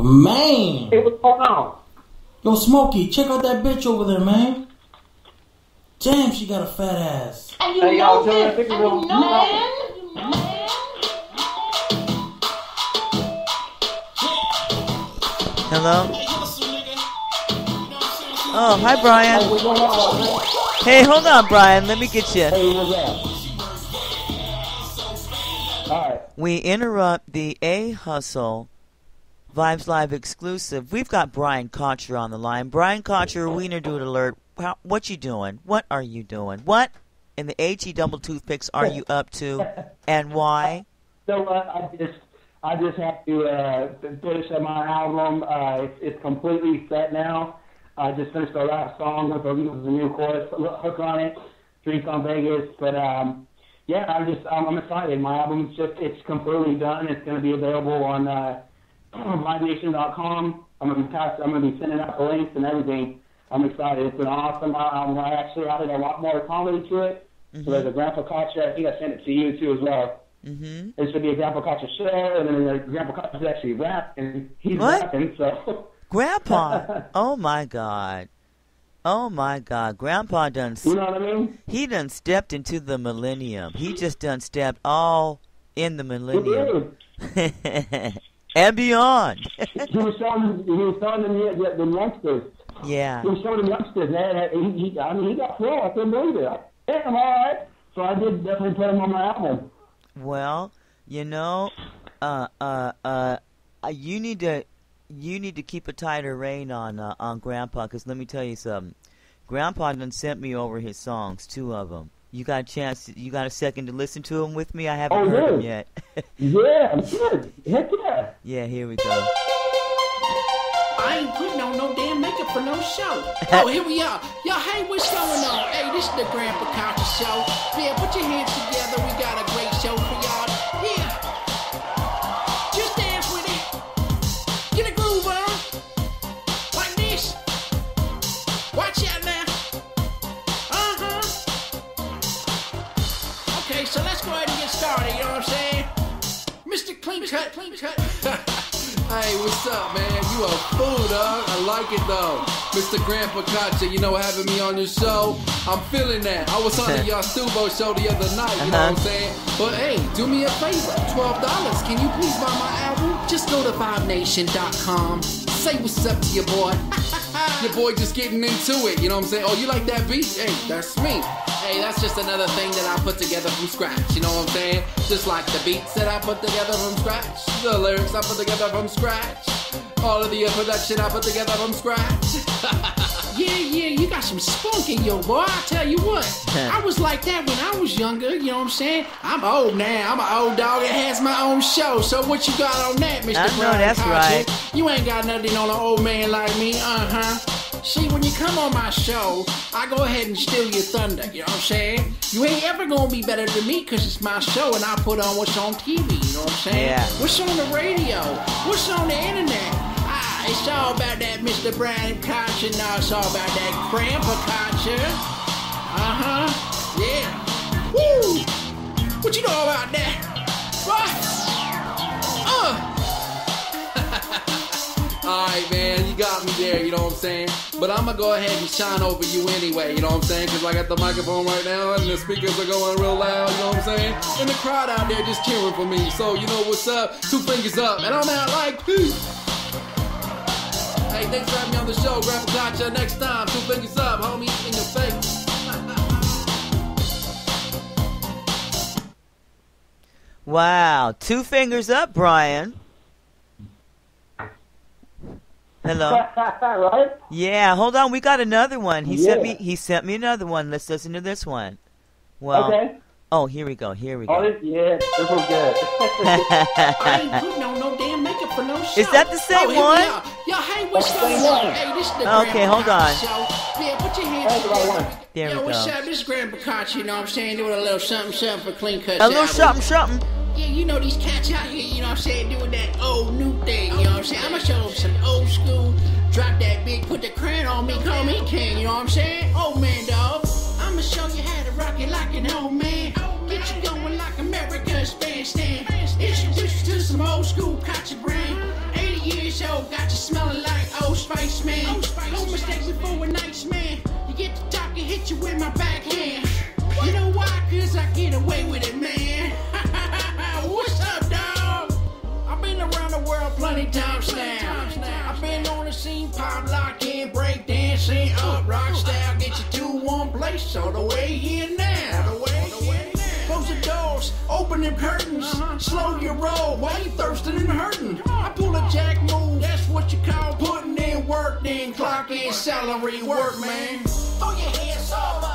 Man. Hey, what's going on? Yo, Smokey, check out that bitch over there, man. Damn, she got a fat ass. And you Hey, know y'all, tell this. that And you know man. You know man. Hello? Oh, hi, Brian. Hey, what's going on, man? Hey, hold on, Brian. Let me get you. Hey, what's that? All right. We interrupt the A Hustle Vibes Live exclusive. We've got Brian Kocher on the line. Brian Kocher, Wiener Dude Alert. How, what you doing? What are you doing? What in the HE double toothpicks are you up to, and why? So uh, I just I just have to uh, finish up my album. Uh, it's, it's completely set now. I just finished the last song with a, with a new chorus, hook on it, Drink on Vegas. But um, yeah, I'm just I'm, I'm excited. My album's just it's completely done. It's going to be available on uh, LiveNation.com. I'm going to be pass, I'm going to be sending out the links and everything. I'm excited. It's an awesome album. I actually added a lot more comedy to it. So there's a Grandpa Kocher. I think I sent it to you too as well. Mm-hmm. There should be a Grandpa Kocher show, and then the Grandpa is actually rapping. and He's What? rapping, so. Grandpa. oh my God. Oh my God. Grandpa done. You know what I mean? He done stepped into the millennium. He just done stepped all in the millennium and beyond. He was showing, he was showing them the, the, the youngsters. yeah. He was showing them youngsters, man. He, he, I mean, he got through. I couldn't believe it. Damn, all right. So I did definitely put him on my album. Well, you know, uh, uh, uh, uh, you need to, you need to keep a tighter rein on uh, on Grandpa, because let me tell you something. Grandpa done sent me over his songs, two of them. You got a chance? You got a second to listen to them with me? I haven't Oh, heard them yeah. yet. Yeah, I'm good. Heck yeah. yeah, here we go. I ain't putting on no damn makeup for no show. Oh, here we are. Yo, hey, what's going on? Hey, this is the Grandpa Kocher Show. Yeah, put your hands together. We got a Cut, Clean Cut. Hey, what's up, man? You a fool, dog. I like it though. Mr. Grandpa Kocher, you know, having me on your show. I'm feeling that. I was on the y'all show the other night, you know uh-huh. what I'm saying? But hey, do me a favor. $12. Can you please buy my album? Just go to VibeNation.com. Say what's up to your boy. your boy just getting into it, you know what I'm saying? Oh, you like that beat? Hey, that's me. Hey, that's just another thing that I put together from scratch, you know what I'm saying? Just like the beats that I put together from scratch, the lyrics I put together from scratch, all of the production I put together from scratch. Yeah, yeah, you got some spunk in your boy. I tell you what, I was like that when I was younger. You know what I'm saying? I'm old now. I'm an old dog that has my own show. So what you got on that, Mr. I know Brian that's right. You ain't got nothing on an old man like me. Uh huh. See, when you come on my show, I go ahead and steal your thunder. You know what I'm saying? You ain't ever gonna be better than me because it's my show and I put on what's on TV. You know what I'm saying? Yeah. What's on the radio? What's on the internet? Ah, it's all about that Mr. Brian Kocher. Now it's all about that Grandpa Kocher. Uh huh. Yeah. Woo! What you know about that? What? Uh. Alright, man, you got me there, you know what I'm saying? But I'm gonna go ahead and shine over you anyway, you know what I'm saying? Cause I got the microphone right now and the speakers are going real loud, you know what I'm saying? And the crowd out there just cheering for me. So, you know what's up? Two fingers up, and I'm out like peace. Hey, thanks for having me on the show, Grandpa Gotcha. Next time, two fingers up, homie, in your face. Wow. Two fingers up, Brian. Hello. right? Yeah, hold on. We got another one. He sent me. He sent me another one. Let's listen to this one. Well. Okay. Oh, here we go. Here we Oh, go. this, yeah, this was good. I ain't putting on no damn makeup for no show. Is that the same oh, here one? We are. Yo, hey, what's That's the going same on? one. Hey, this is the Okay, hold on. Kocher Show. Yeah, put your hands That's the right together. one. There Yo, we what's up? This is Grandpa Kocher, you know what I'm saying? Doing a little something, something for Clean Cuts A little album. something, something. Yeah, you know these cats out here, you know what I'm saying, doing that old new thing, you know what I'm saying? I'ma show them some old school, drop that big, put the crown on me, call me king, you know what I'm saying? Old man, dog. I'ma show you how to rock it like an old man. Get you going like America's bandstand. Introduce you to some old school country brand. 80 years old, got you smelling like Old Spice, man. No mistake before a nice man. You get to talking, hit you with my backhand. You know why? Cause I get away with it, man. The world plenty times now. I've been on the scene, pop locking, break dancing, up rock style, get you to one place all the way here now. Close the doors, open them curtains, uh-huh. slow your roll. Why you thirsting and hurting? I pull a jack move, that's what you call putting in work, then clock in salary work, man. Throw your hands up,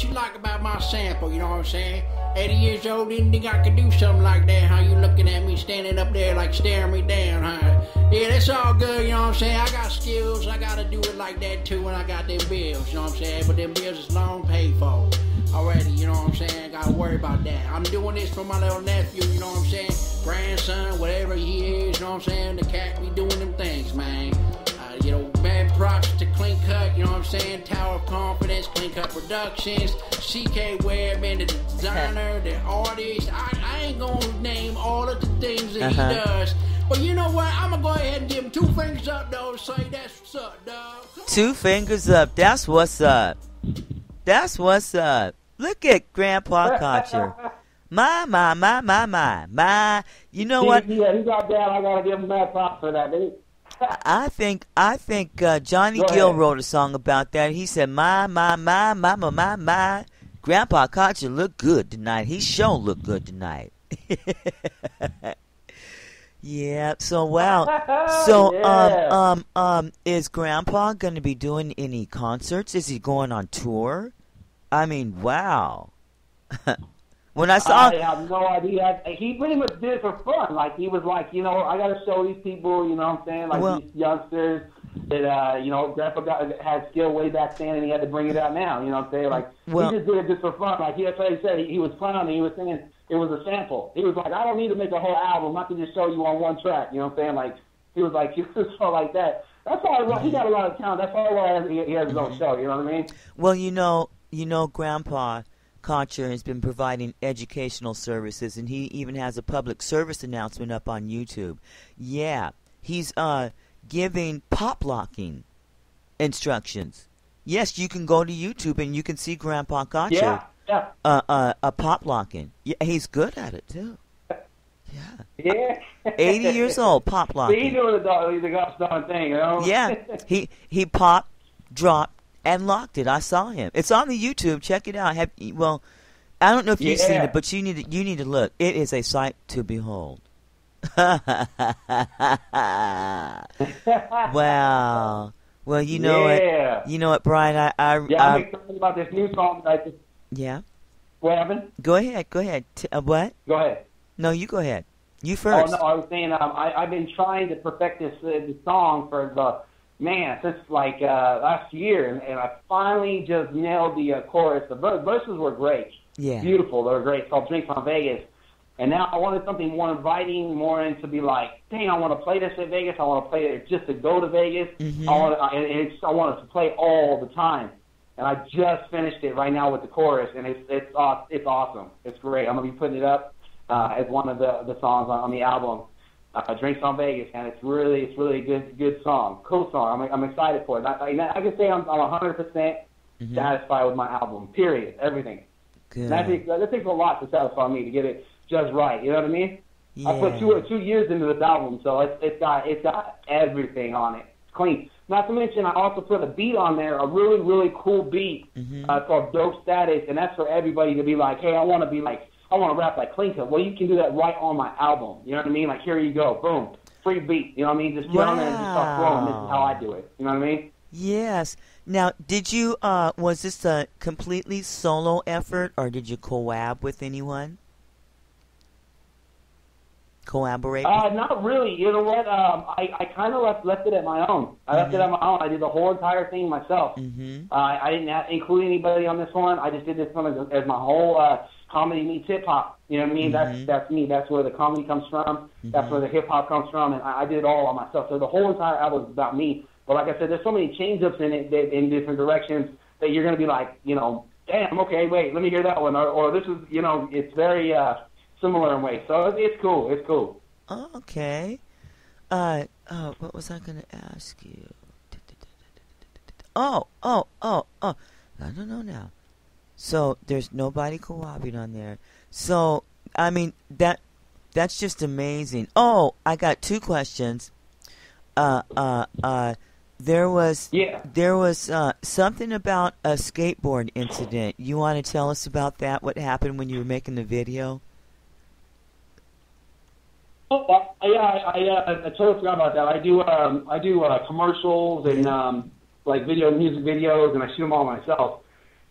You like about my sample, you know what I'm saying? 80 years old, didn't think I could do something like that. How you looking at me standing up there like staring me down, huh? Yeah, that's all good, you know what I'm saying? I got skills, I gotta do it like that too when I got them bills, you know what I'm saying? But them bills is long paid for already, you know what I'm saying? Gotta worry about that. I'm doing this for my little nephew, you know what I'm saying? Grandson, whatever he is, you know what I'm saying? The cat be doing them things, man. You know, mad props to Clean Cut, you know what I'm saying? Tower of Confidence, Clean Cut Productions, CK Webb, man, the designer, the artist. I, I ain't gonna name all of the things that Uh-huh. he does. But you know what? I'm gonna go ahead and give him two fingers up, though, and say that's what's up, dog. Two fingers up. That's what's up. That's what's up. Look at Grandpa Kocher. My, my, my, my, my, my. You know what? Yeah, he got down. I gotta give him mad props for that, dude. I think I think uh, Johnny Gill wrote a song about that. He said, "My my my my my my my, Grandpa Kocher look good tonight. He sure look good tonight." yeah. So wow. So Yeah. um um um, is Grandpa going to be doing any concerts? Is he going on tour? I mean, wow. when I saw I have no idea. He pretty much did it for fun. Like he was like, you know, I got to show these people, you know what I'm saying, like Well- these youngsters that uh, you know, Grandpa got had skill way back then, and he had to bring it out now. You know what I'm saying? Like Well- he just did it just for fun. Like he that's what he said. He, he was clowning. He was saying it was a sample. He was like, I don't need to make a whole album. I can just show you on one track. You know what I'm saying? Like he was like, he was so like that. That's all. He got a lot of talent. That's all why he, he has his own show. You know what I mean? Well, you know, you know, Grandpa Kocher has been providing educational services, and he even has a public service announcement up on YouTube. Yeah, he's uh giving pop locking instructions. Yes, you can go to YouTube and you can see Grandpa Kocher. Yeah, yeah. Uh, uh, uh, pop locking. Yeah, he's good at it too. Yeah. Yeah. 80 years old, pop See, locking. doing the the gosh darn thing, you know? Yeah, he he popped, dropped, and locked it. I saw him. It's on the YouTube. Check it out. Have well, I don't know if you've seen it, but you need to, you need to look. It is a sight to behold. wow. Well, you know Yeah. what? You know what, Brian? I, I, Yeah, I'm I excited about this new song that I just. yeah. What happened? Go ahead. Go ahead. T- uh, what? Go ahead. No, you go ahead. You first. Oh no, I was saying um, I, I've been trying to perfect this uh, this song for the man since like uh, last year, and, and I finally just nailed the uh, chorus. The ver- verses were great, Yeah. beautiful. They were great. It's called Drinks on Vegas. And now I wanted something more inviting, more in to be like, dang, I want to play this at Vegas. I want to play it just to go to Vegas. Mhm. I want to, and it's, I want it to play all the time. And I just finished it right now with the chorus, and it's it's it's awesome. It's great. I'm gonna be putting it up uh, as one of the the songs on, on the album. Uh, Drinks on Vegas, and it's really it's really a good good song, cool song. I'm I'm excited for it. I, I, I can say I'm I'm 100 percent Mhm. satisfied with my album. Period. Everything. Good. And that takes that takes a lot to satisfy me to get it just right. You know what I mean? Yeah. I put two two years into this album, so it's it's got it's got everything on it. It's clean. Not to mention, I also put a beat on there, a really really cool beat Mhm. uh, called "Dope Status," and that's for everybody to be like, hey, I want to be like, I want to rap like Clinton. Well, you can do that right on my album. You know what I mean? Like here you go, boom, free beat. You know what I mean? Just get on there and just start flowing. This is how I do it. You know what I mean? Yes. Now, did you? Uh, was this a completely solo effort, or did you collab with anyone? Collaborate? Uh, not really. You know what? Um, I, I kind of left, left it at my own. I left it at my own. I did the whole entire thing myself. Mm-hmm. Uh, I didn't have, include anybody on this one. I just did this one as, as my whole uh, comedy meets hip hop. You know what I mean? That's that's me. That's where the comedy comes from. That's where the hip hop comes from, and I, I did it all on myself. So the whole entire album is about me. But like I said, there's so many change ups in it that, in different directions that you're gonna be like, you know, damn, okay, wait, let me hear that one, or, or this is, you know, it's very uh, similar in ways. So it's, it's cool. It's cool. Oh, okay. Uh, uh, what was I going to ask you? Oh, oh, oh, oh. I don't know now. So there's nobody co-oping on there. So I mean that that's just amazing. Oh, I got two questions. Uh, uh, uh. There was Yeah. there was uh, something about a skateboard incident. You want to tell us about that? What happened when you were making the video? Oh, uh, yeah, I, I, uh, I totally forgot about that. I do, um, I do uh, commercials and um, like video, music videos, and I shoot them all myself.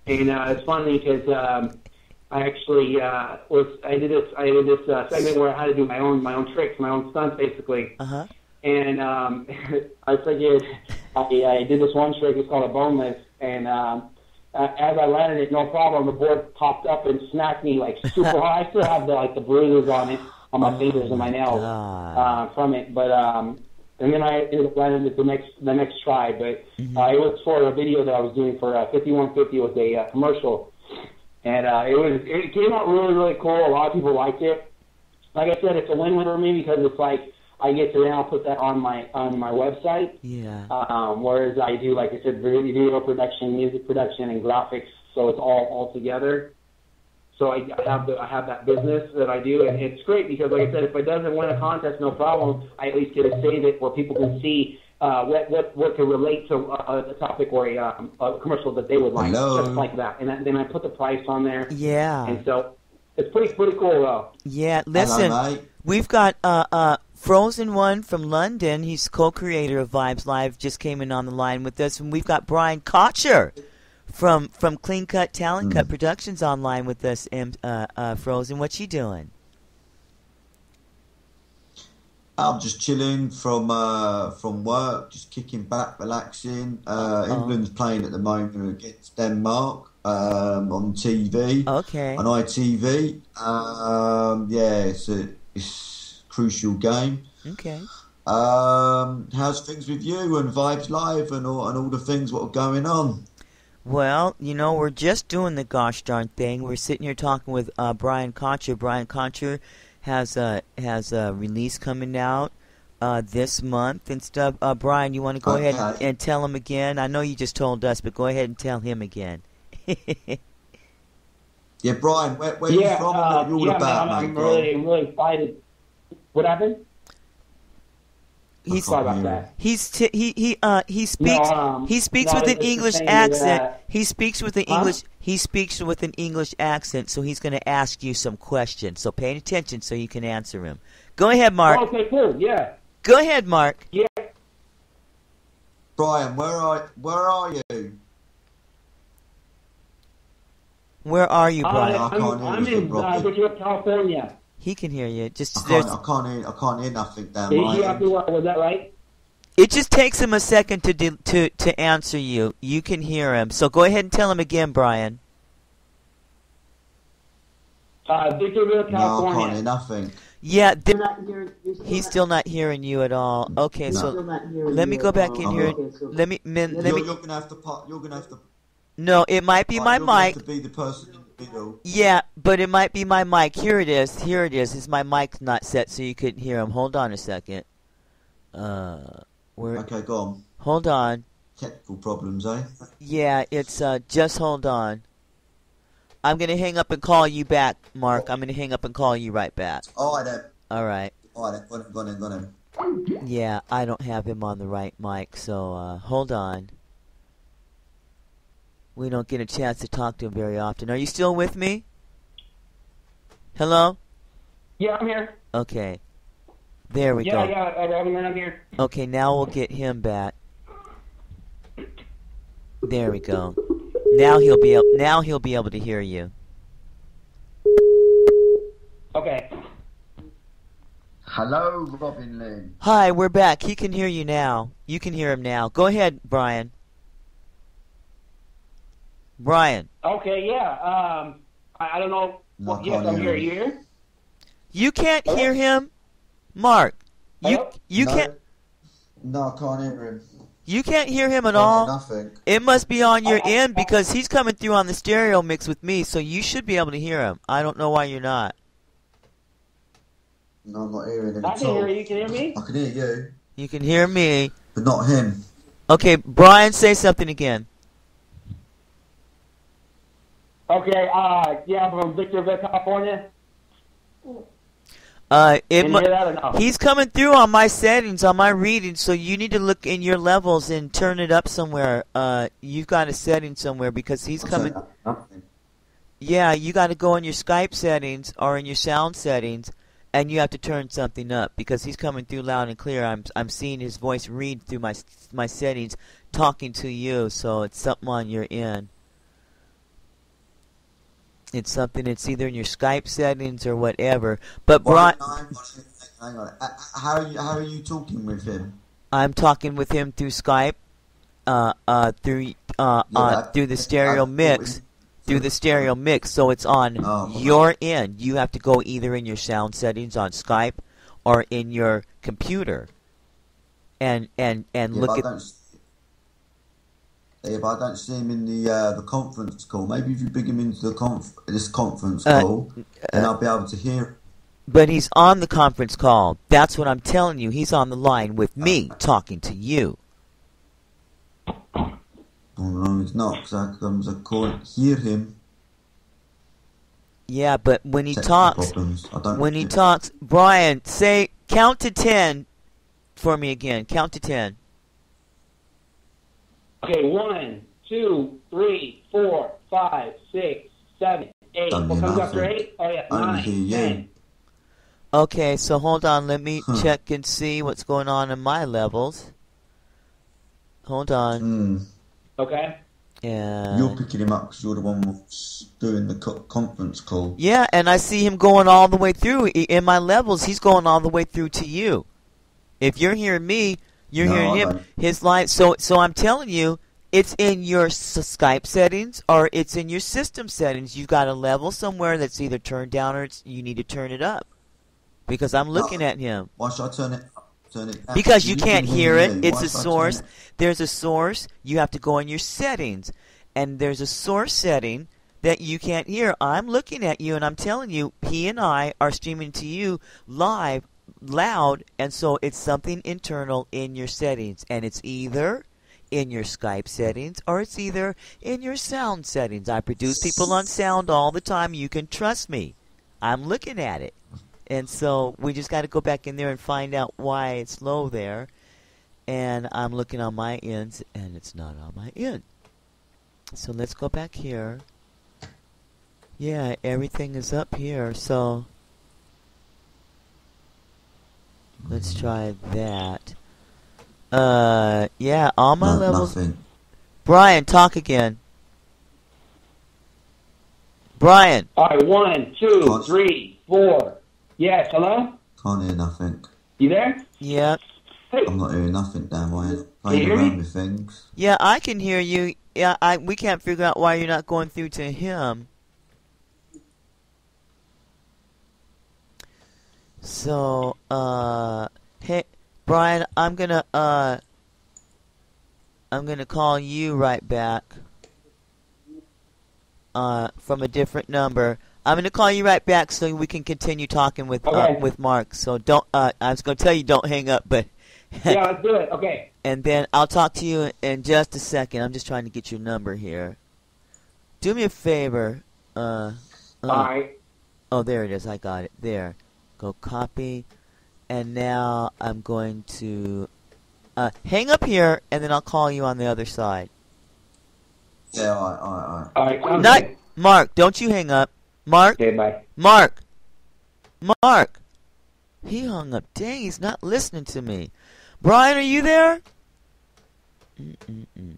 And uh, it's funny because um, I actually uh, was, I did this, I did this uh, segment where I had to do my own, my own tricks, my own stunts, basically. Uh huh. And um, I figured I, I did this one trick. It's called a boneless, and um, uh, as I landed it, no problem. The board popped up and smacked me like super hard. I still have the like the bruises on it, on my fingers and my nails uh, from it. But um, and then I up landing the next the next try. But uh, it was for a video that I was doing for uh, 5150. It was a uh, commercial, and uh, it was it came out really really cool. A lot of people liked it. Like I said, it's a win-win for me because it's like I get to now put that on my on my website. Yeah. Um, whereas I do, like I said, video video production, music production, and graphics, so it's all all together. So I, I have the, I have that business that I do, and it's great because, like I said, if it doesn't win a contest, no problem. I at least get to save it where people can see uh, what what what can relate to uh, a topic or a, um, a commercial that they would like, Hello. just like that. And then then I put the price on there. Yeah. And so it's pretty pretty cool though. Yeah, listen, mate. we've got uh, uh, Frozen One from London. He's co-creator of Vibes Live. Just came in on the line with us, and we've got Brian Kocher from from Clean Cut Talent Cut Productions online with us. And uh, uh, Frozen, what you doing? I'm just chilling from uh, from work, just kicking back, relaxing. Uh, Oh. England's playing at the moment against Denmark um, on TV. Okay. On ITV. Um, yeah, it's a it's a crucial game. Okay. Um, how's things with you and Vibes Live and all and all the things what are going on? Well, you know, we're just doing the gosh darn thing. We're sitting here talking with uh, Brian Kocher. Brian Kocher has a has a release coming out uh, this month and stuff. Uh, Brian, you want to go ahead and, Okay. and tell him again? I know you just told us, but go ahead and tell him again. Yeah, Brian, where, where yeah, you from? uh, and what you all yeah, about, man, I'm, mate? I'm Go on. really really excited. What happened? He's Sorry about that. He's t- he he uh he speaks um, he speaks no, with an English accent. that- he speaks with an Huh? English he speaks with an English accent, so he's going to ask you some questions. So pay attention so you can answer him. Go ahead, Mark. Okay, cool. Yeah. Go ahead, Mark. Yeah. Brian, where are where are you? Where are you, Uh, Brian? I I'm, can't hear I'm you in uh, California. He can hear you. Just I can't, I can't hear I can't hear nothing down Did my you end. what was that right? it just takes him a second to de- to to answer you. You can hear him. So go ahead and tell him again, Brian. Uh, Victorville, California. No, I can't hear nothing. Yeah, th- he's still not hearing you at all. Okay, No. so Still not hearing let me go back in I'm here. Let me min, let you're, me. you're gonna have to you're gonna have to No, it might be my you're mic. have to be the person the. Yeah, but it might be my mic. Here it is. Here it is. Is my mic not set so you couldn't hear him? Hold on a second. Uh, where? Okay, go on. Hold on. Technical problems, eh? Yeah, it's uh. Just hold on. I'm gonna hang up and call you back, Mark. I'm gonna hang up and call you right back. Alright then. All right. Alright then, go on go on go on. Yeah, I don't have him on the right mic, so uh, hold on. We don't get a chance to talk to him very often. Are you still with me? Hello? Yeah, I'm here. Okay. There we yeah, go. yeah, uh, Robin, I'm here. Okay, now we'll get him back. There we go. Now he'll be able, now he'll be able to hear you. Okay. Hello, Robin Lynn. Hi, we're back. He can hear you now. You can hear him now. Go ahead, Brian. Brian, Okay, yeah. Um, I, I don't know. No, Well, I yes, I'm here. You here? you can't hear him. Mark, you Hello? you no, can't No, I can't hear him. you can't hear him at Can't all. Nothing. It must be on your end because he's coming through on the stereo mix with me, so you should be able to hear him. I don't know why you're not. No, I'm not hearing him I can hear you. You can hear me? I can hear you, You can hear me. but not him. Okay, Brian, say something again. Okay. Uh, yeah, I'm from Victorville, California. Uh, it Can you mu- hear that or no? he's coming through on my settings, on my reading, so you need to look in your levels and turn it up somewhere. Uh, you've got a setting somewhere because he's I'm coming. saying nothing. Yeah, you got to go in your Skype settings or in your sound settings, and you have to turn something up because he's coming through loud and clear. I'm I'm seeing his voice read through my my settings, talking to you. So it's something on your end. It's something. It's either in your Skype settings or whatever. But Brian, Hang on. Uh, How are you? How are you talking with him? I'm talking with him through Skype, uh, uh, through uh, Yeah, uh, through the stereo mix, through the stereo mix. So it's on Oh, your end. You have to go either in your sound settings on Skype or in your computer, and and and Yeah, look at. If I don't see him in the uh, the conference call, maybe if you bring him into the conf- this conference Uh, call, then I'll be able to hear. But he's on the conference call. That's what I'm telling you. He's on the line with me, talking to you. Oh no, he's not, because I, I can't hear him. Yeah, but when he Technical talks, problems. I don't. when he talks, Brian, say count to ten for me again. Count to ten. Okay, one, two, three, four, five, six, seven, eight. What hear comes after eight? Oh yeah, I only nine, hear you. ten. Okay, so hold on. Let me Huh. check and see what's going on in my levels. Hold on. Hmm. Okay. Yeah. You're picking him up because you're the one who's doing the co- conference call. Yeah, and I see him going all the way through. In my levels, he's going all the way through to you. If you're hearing me, you're No, hearing him. don't. His line. So, so I'm telling you, it's in your Skype settings or it's in your system settings. You've got a level somewhere that's either turned down or it's, you need to turn it up. Because I'm looking at him. Why should I turn it? Turn it. down? Because you can't can hear it. It's a should I turn source. it? There's a source. You have to go in your settings. And there's a source setting that you can't hear. I'm looking at you and I'm telling you, he and I are streaming to you live, loud, and so it's something internal in your settings. And it's either in your Skype settings or it's either in your sound settings. I produce people on sound all the time. You can trust me. I'm looking at it. And so we just got to go back in there and find out why it's low there. And I'm looking on my ends, and it's not on my end. So let's go back here. Yeah, everything is up here. So let's try that. Uh, yeah, all my No, levels. nothing. Brian, talk again. Brian. All right, one, two, three, four. Yes, hello? Can't hear nothing. You there? Yeah. I'm not hearing nothing damn my head. Can you Playing hear around me? with things. Yeah, I can hear you. Yeah, I we can't figure out why you're not going through to him. So, uh, hey, Brian, I'm gonna uh, I'm gonna call you right back. Uh, from a different number. I'm gonna call you right back so we can continue talking with uh, with Mark. So don't. Uh, I was gonna tell you don't hang up, but. yeah, let's do it. Okay. And then I'll talk to you in just a second. I'm just trying to get your number here. Do me a favor. Uh, All right. oh, there it is. I got it. There. Go copy. And now I'm going to uh, hang up here, and then I'll call you on the other side. Yeah, alright, alright, All right. sounds Not good. Mark. Don't you hang up. Mark. Okay, bye. Mark. Mark. He hung up. Dang, he's not listening to me. Brian, are you there? Mm-mm-mm.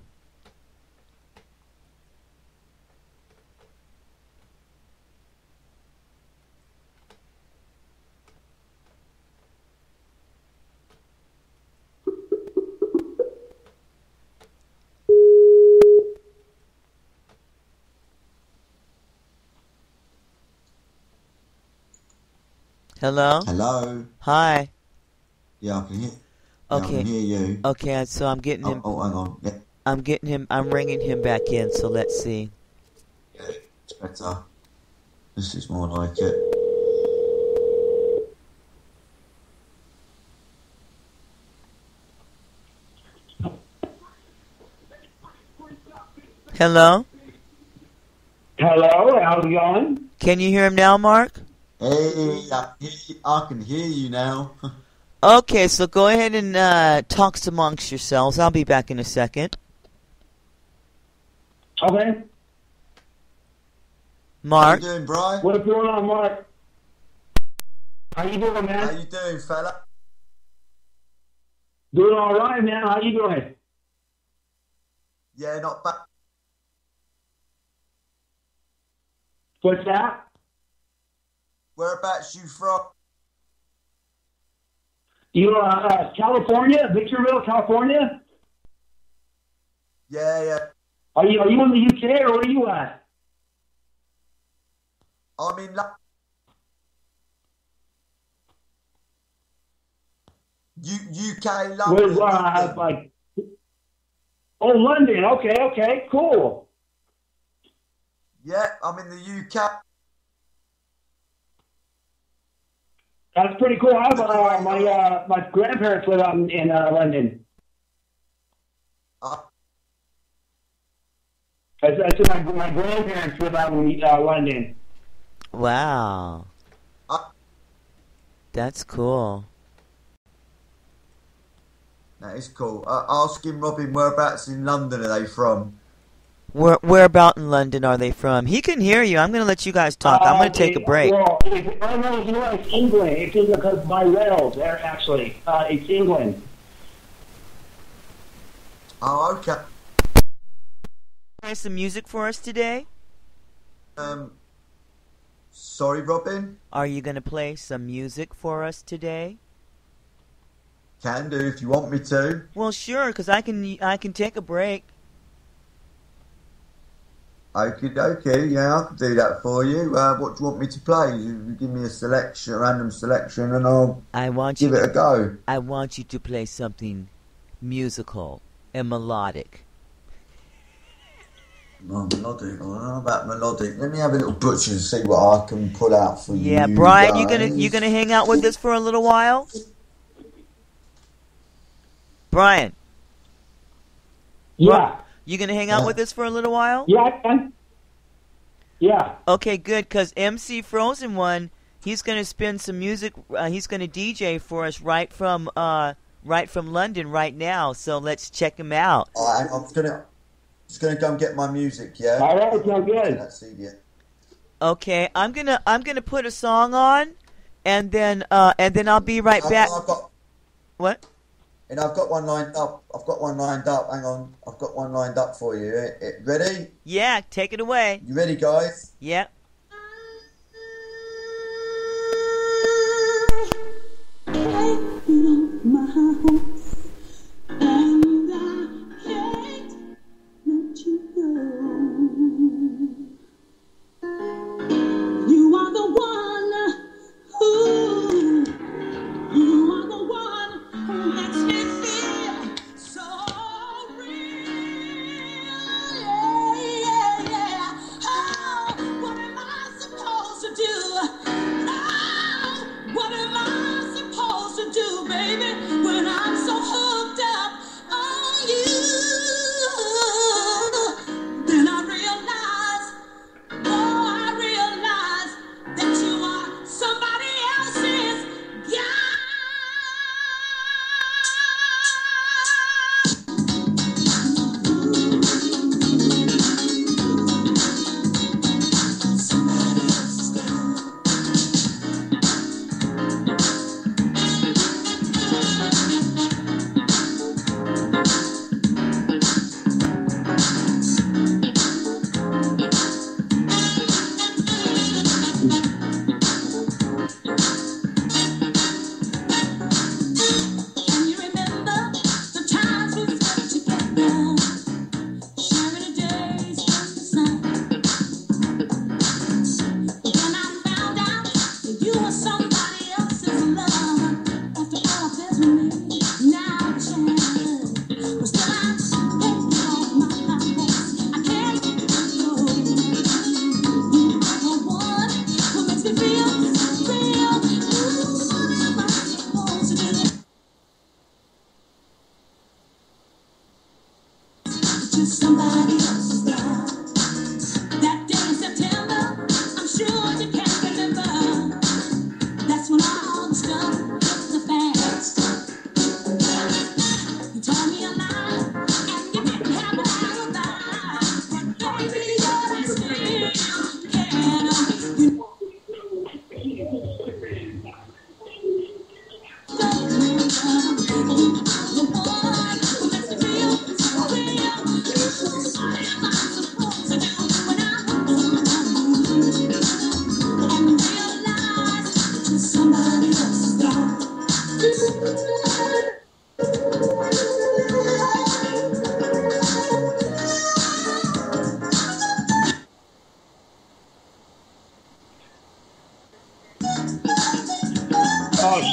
Hello? Hello. Hi. Yeah, I can hear. Yeah, I Okay. can hear you. Okay, uh, so I'm getting Oh, him. oh, hang on. Yeah, I'm getting him. I'm ringing him back in. So let's see. Yeah, it's better. This is more like it. Hello. Hello, how's it going? Can you hear him now, Mark? Hey, I, can hear you- I can hear you now. Okay, so go ahead and uh, talk amongst yourselves. I'll be back in a second. Okay. Mark. How you doing, Brian? What's going on, Mark? How you doing, man? How you doing, fella? Doing all right, man. How you doing? Yeah, not bad. What's that? Whereabouts you from? You uh, uh California, Victorville, California? Yeah, yeah. Are you are you in the UK or where are you at? I'm in. Lo- U- UK, London. Where, uh, like Oh London, okay, okay, cool. Yeah, I'm in the UK. That's pretty cool. I have uh, my uh, my grandparents live out in, in uh, London. Uh, I said, I said my, my grandparents live out in uh, London. Wow. That's cool. that is cool. Uh, asking Robin whereabouts in London are they from? Where where about in London are they from? He can hear you. I'm gonna let you guys talk. I'm Uh, gonna take a it- break. Well, it, oh no, you know, it's England. It's in because my Wales there actually. Uh, it's England. Oh, okay. Play some music for us today. Um, sorry, Robin. Are you gonna play some music for us today? Can do if you want me to. Well, sure, because I can I can take a break. Okie dokie, yeah, I can do that for you. Uh, what do you want me to play? You, you give me a selection, a random selection, and I'll I want give you. it a go. I want you to play something musical and melodic. Oh, melodic. I don't know about melodic. Let me have a little butcher and see what I can pull out for you. Yeah, Brian, you gonna you gonna hang out with us for a little while? Brian, Yeah. You gonna hang out with us for a little while? Yeah, I can. Yeah. Okay, good. Cause MC Frozen One, he's gonna spin some music. Uh, he's gonna DJ for us right from uh right from London right now. So let's check him out. All right, I'm just gonna just gonna go and get my music. Yeah. All right, sounds good. That CD. Okay, I'm gonna I'm gonna put a song on, and then uh and then I'll be right I've, back. I've got What? And I've got one lined up. I've got one lined up. Hang on, I've got one lined up for you. Ready? Yeah, take it away. You ready, guys? Yeah. You Oh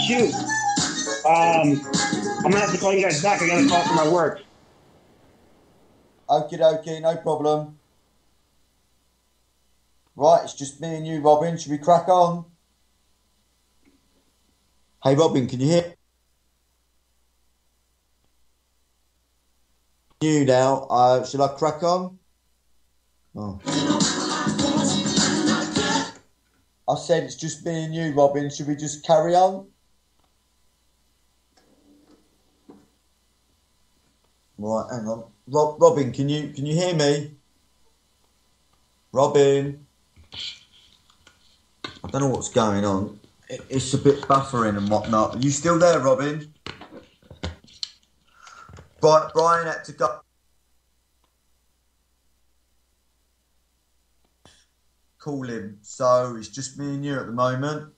shoot. Um, I'm gonna have to call you guys back. I gotta call for my work. Okay, okay, no problem. Right, it's just me and you, Robin. Should we crack on? Hey, Robin, can you hear? You now. Uh, should I crack on? Oh. I said it's just me and you, Robin. Should we just carry on? Right, hang on. Rob, Robin, can you can you hear me? Robin, I don't know what's going on. It, it's a bit buffering and whatnot. Are you still there, Robin? Brian, Brian had to go. Call him. So it's just me and you at the moment.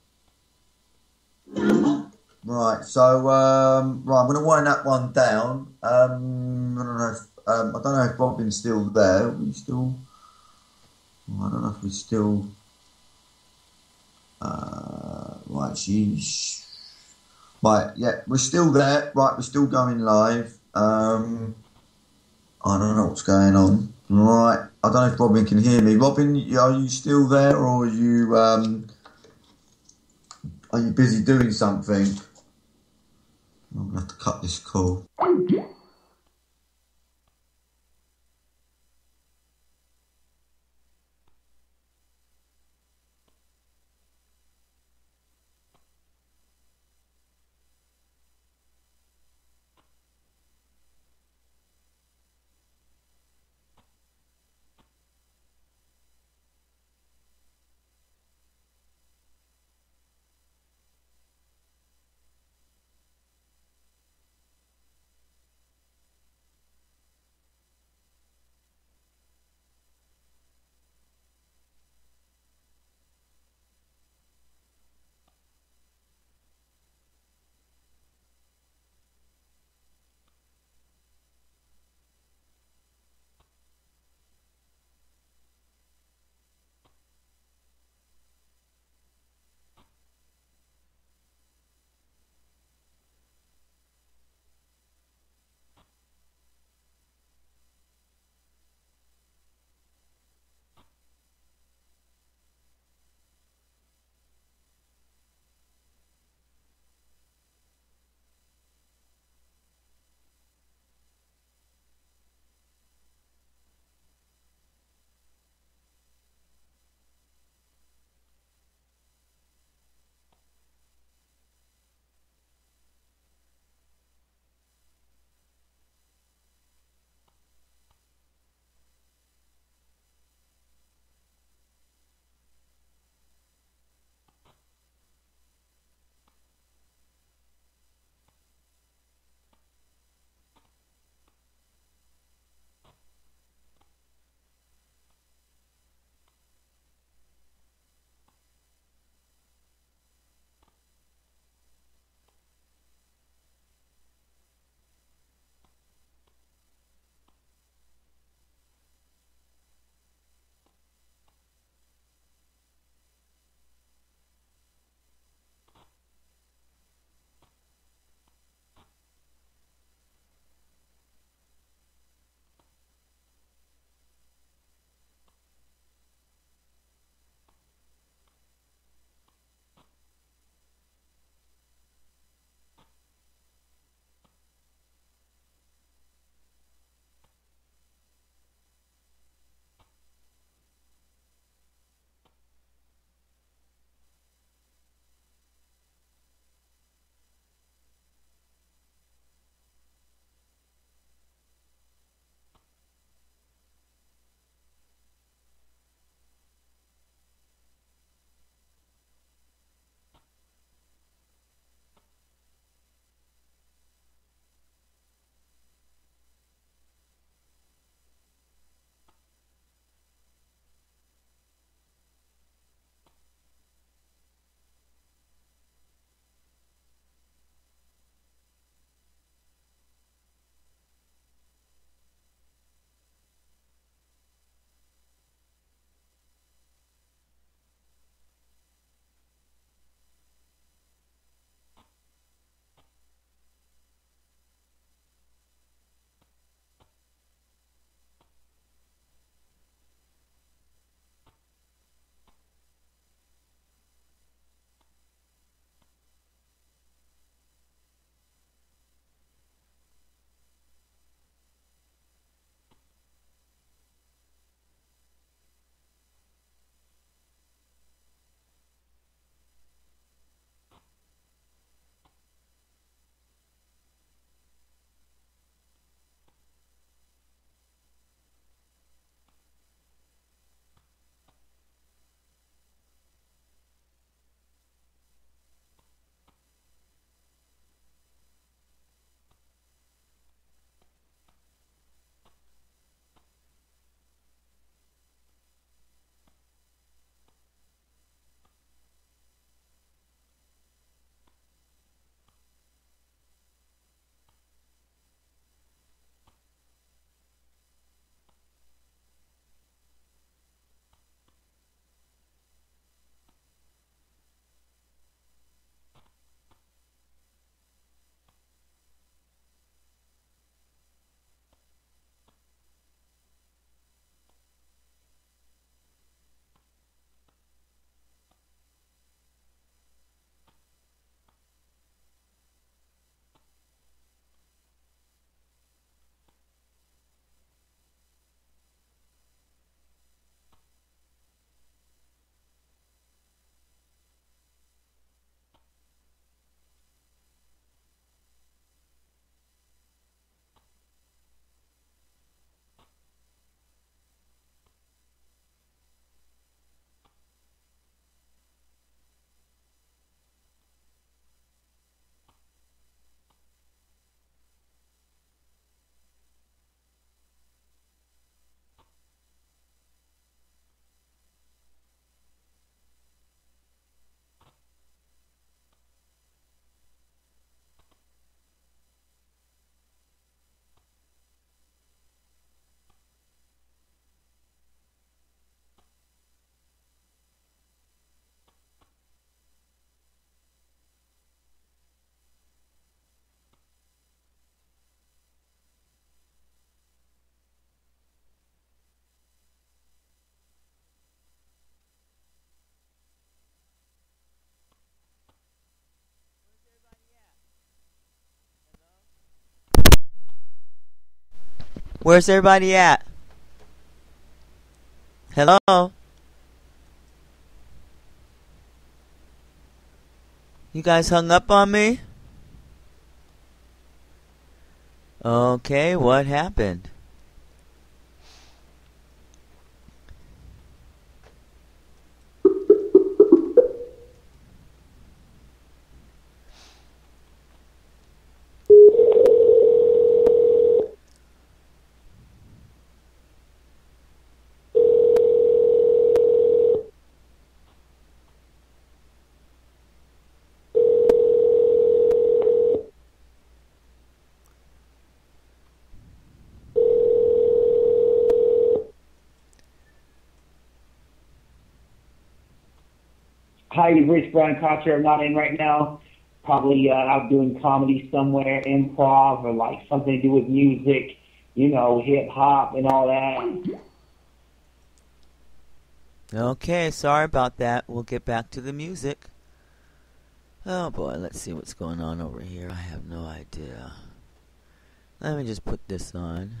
Right. So um, right, I'm going to wind that one down. Um, I don't know. If, um, I don't know if Robin's still there. Are we still? I don't know if we're still. Uh, right. She's. Right. Yeah, we're still there. Right. We're still going live. Um, I don't know what's going on. Right. I don't know if Robin can hear me. Robin, are you still there, or are you um, are you busy doing something? I'm gonna have to cut this call. Where's everybody at? Hello? You guys hung up on me? Okay, what happened? You've Brian Kocher. I'm not in right now. Probably uh, out doing comedy somewhere, improv, or like something to do with music, you know, hip hop and all that. Okay, sorry about that. We'll get back to the music. Oh boy, let's see what's going on over here. I have no idea. Let me just put this on.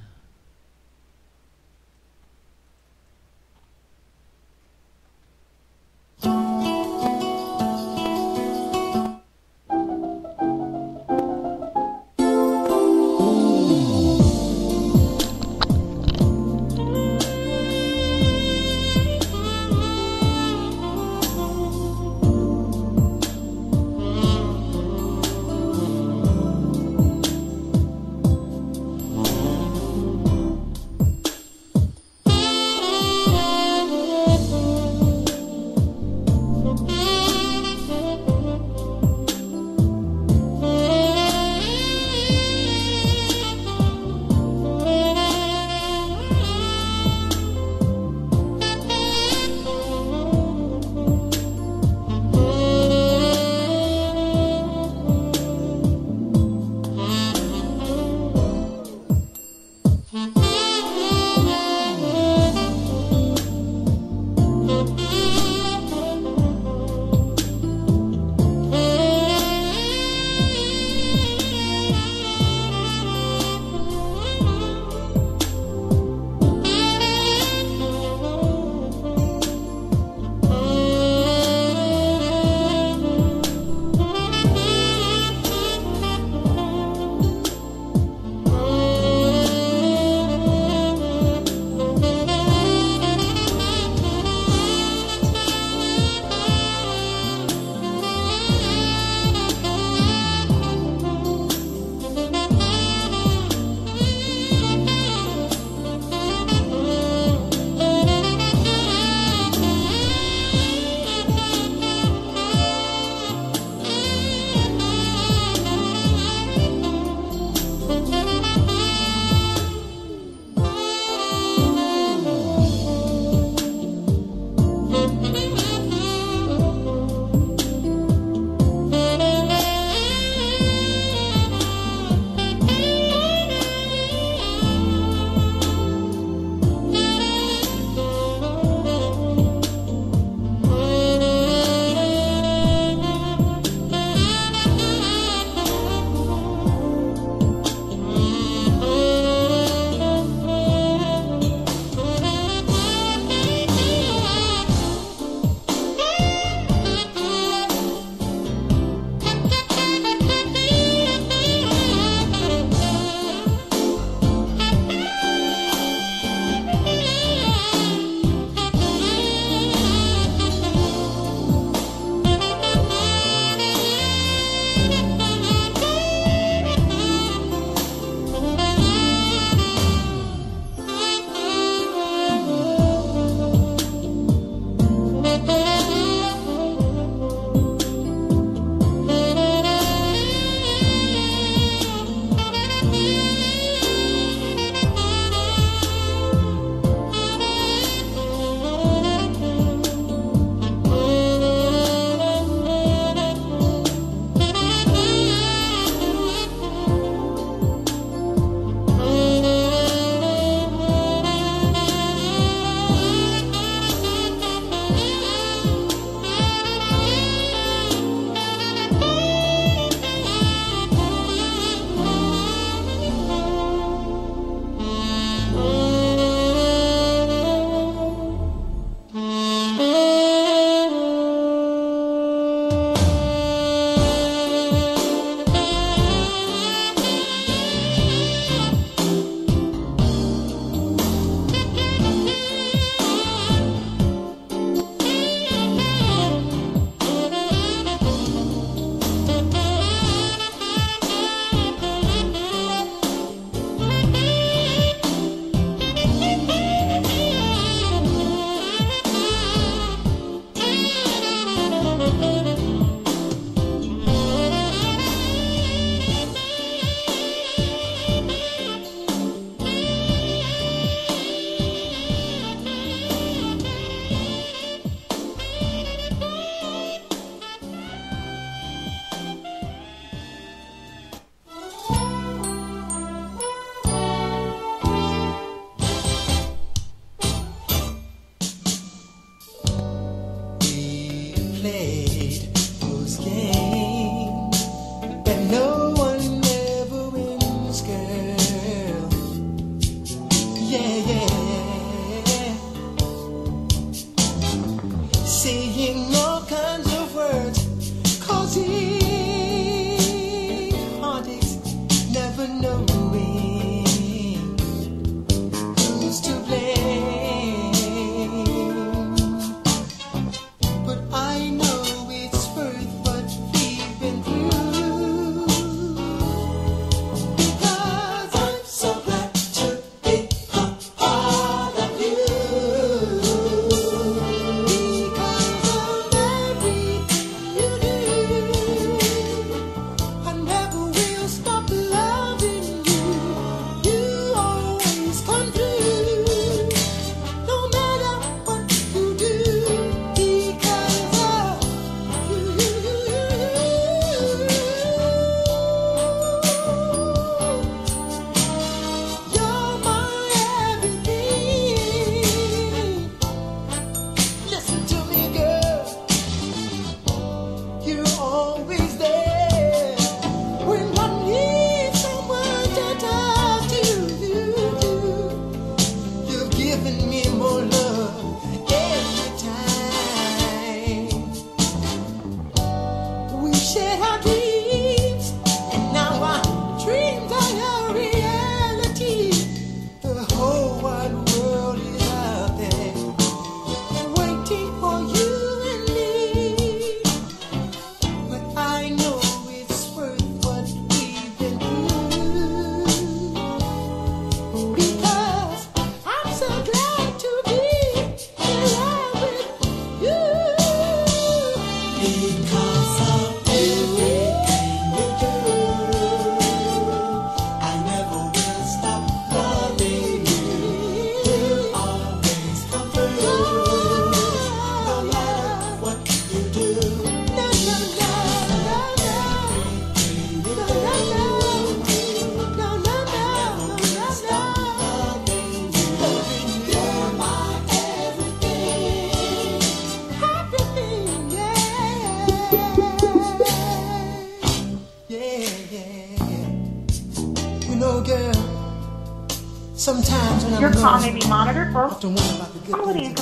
favorito.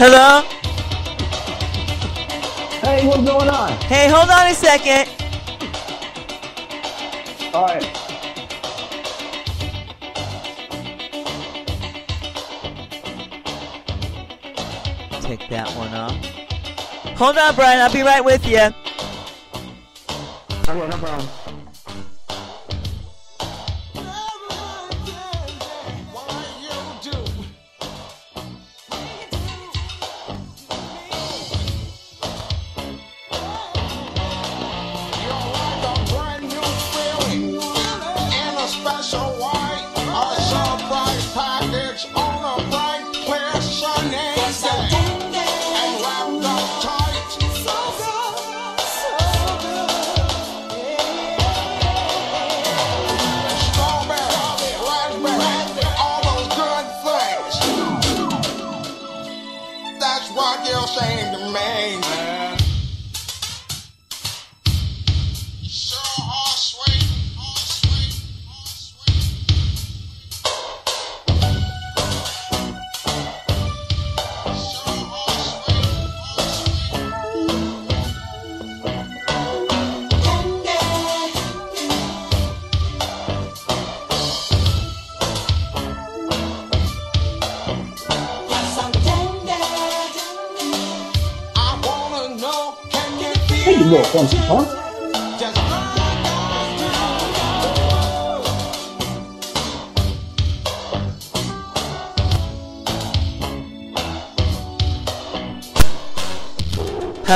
Hello? Hey, what's going on? Hey, hold on a second. All right. Take that one off. Hold on, Brian. I'll be right with you.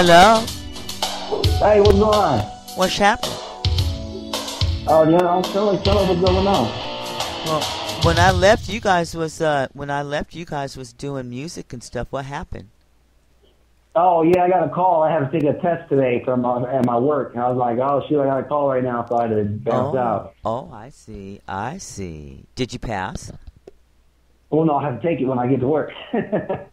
Hello? Hey, what's going on? What's happening? Oh, yeah, I'm still tell us what's going on. Well, when I left, you guys was uh, when I left, you guys was doing music and stuff. What happened? Oh, yeah, I got a call. I had to take a test today from uh, at my work. And I was like, oh, shoot, I got a call right now, so I had to bounce oh, out. oh, I see. I see. Did you pass? Well, no, I have to take it when I get to work.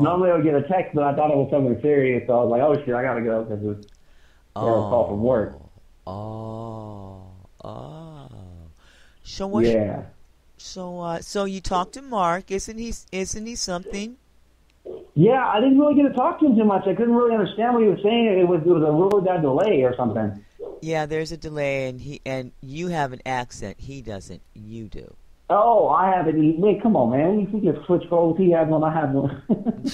Oh, oh, Normally I would get a text, but I thought it was something serious, so I was like, oh, shit, I got to go because it was got a call from work. oh, oh. So what? Yeah. So, uh, so you talked to Mark? Isn't he? Isn't he something? Yeah, I didn't really get to talk to him too much. I couldn't really understand what he was saying. It was it was a little really bad delay or something. Yeah, there's a delay, and he and you have an accent. He doesn't. You do. Oh, I haven't it. Wait, come on, man. You think you switch roles? He has one. I have one.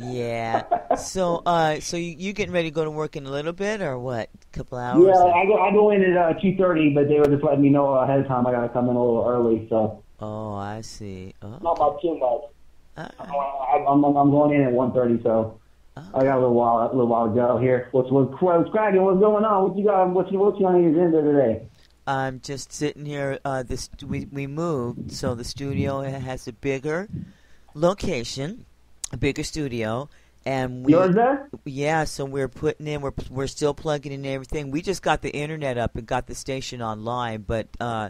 Yeah. so, uh, so you you getting ready to go to work in a little bit, or what? A couple hours? yeah, I go I go in at uh, two thirty, but they were just letting me know ahead of time. I got to come in a little early, so Oh, I see. Oh. not about too much. Uh, I, I'm, I'm I'm going in at one thirty, so I got a little while a little while to go here. What's what's, what's cracking? What's going on? What you got? What's what's on your agenda today? I'm just sitting here. Uh, this we we moved, so the studio has a bigger location, a bigger studio, and we. Yours there? Yeah, so we're putting in. We're we're still plugging in everything. We just got the internet up and got the station online, but uh,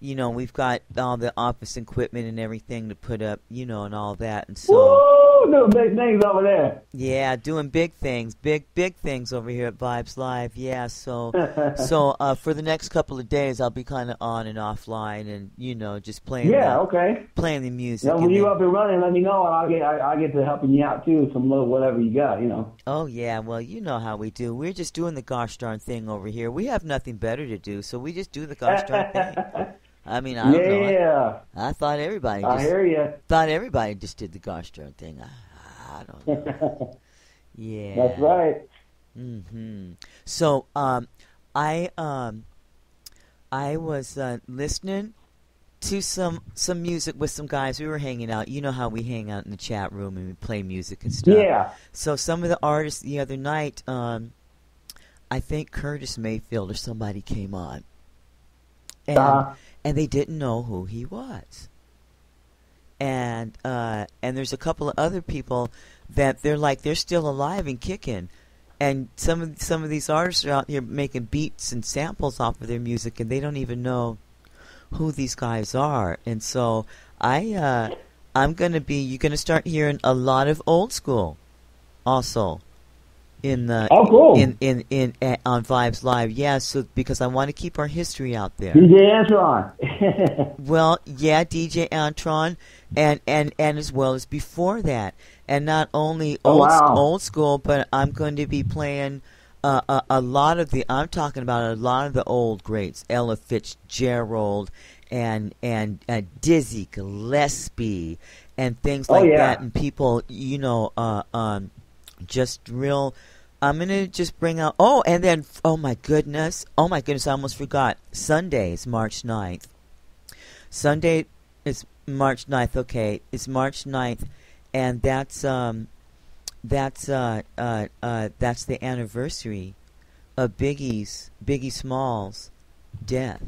you know we've got all the office equipment and everything to put up, you know, and all that, and so. Woo! Doing big things over there. Yeah, doing big things, big big things over here at Vibes Live. Yeah, so so uh, for the next couple of days, I'll be kind of on and offline, and you know, just playing. Yeah, the, okay. Playing the music. Yeah, when you up and running, let me know, and I'll get I, I'll get to helping you out too. Some little whatever you got, you know. oh yeah, well you know how we do. We're just doing the gosh darn thing over here. We have nothing better to do, so we just do the gosh darn thing. I mean, I don't know. yeah, I, I thought everybody. I Just, hear you. Thought everybody just did the gosh darn thing. I, I don't know. Yeah. That's right. hmm So, um, I um, I was uh, listening to some some music with some guys. We were hanging out. You know how we hang out in the chat room and we play music and stuff. Yeah. So some of the artists the other night, um, I think Curtis Mayfield or somebody came on, and Uh-huh. And they didn't know who he was. And uh, and there's a couple of other people that they're like they're still alive and kicking. And some of some of these artists are out here making beats and samples off of their music, and they don't even know who these guys are. And so I uh, I'm gonna be you're gonna start hearing a lot of old school, also in the Oh, cool. in in in, uh, on Vibes Live. Yeah, so because I want to keep our history out there. DJ Antron. Well, yeah, DJ Antron, and and and as well as before that, and not only Oh, old wow. old school, but I'm going to be playing uh, a, a lot of the. I'm talking about a lot of the old greats, Ella Fitzgerald, and and uh, Dizzy Gillespie, and things Oh, like yeah. that, and people, you know, uh, um, just real. I'm gonna just bring out. Oh, and then oh my goodness, oh my goodness, I almost forgot. Sunday is March 9th. Sunday is March 9th. Okay, it's March 9th, and that's um, that's uh, uh, uh, that's the anniversary of Biggie's Biggie Smalls' death.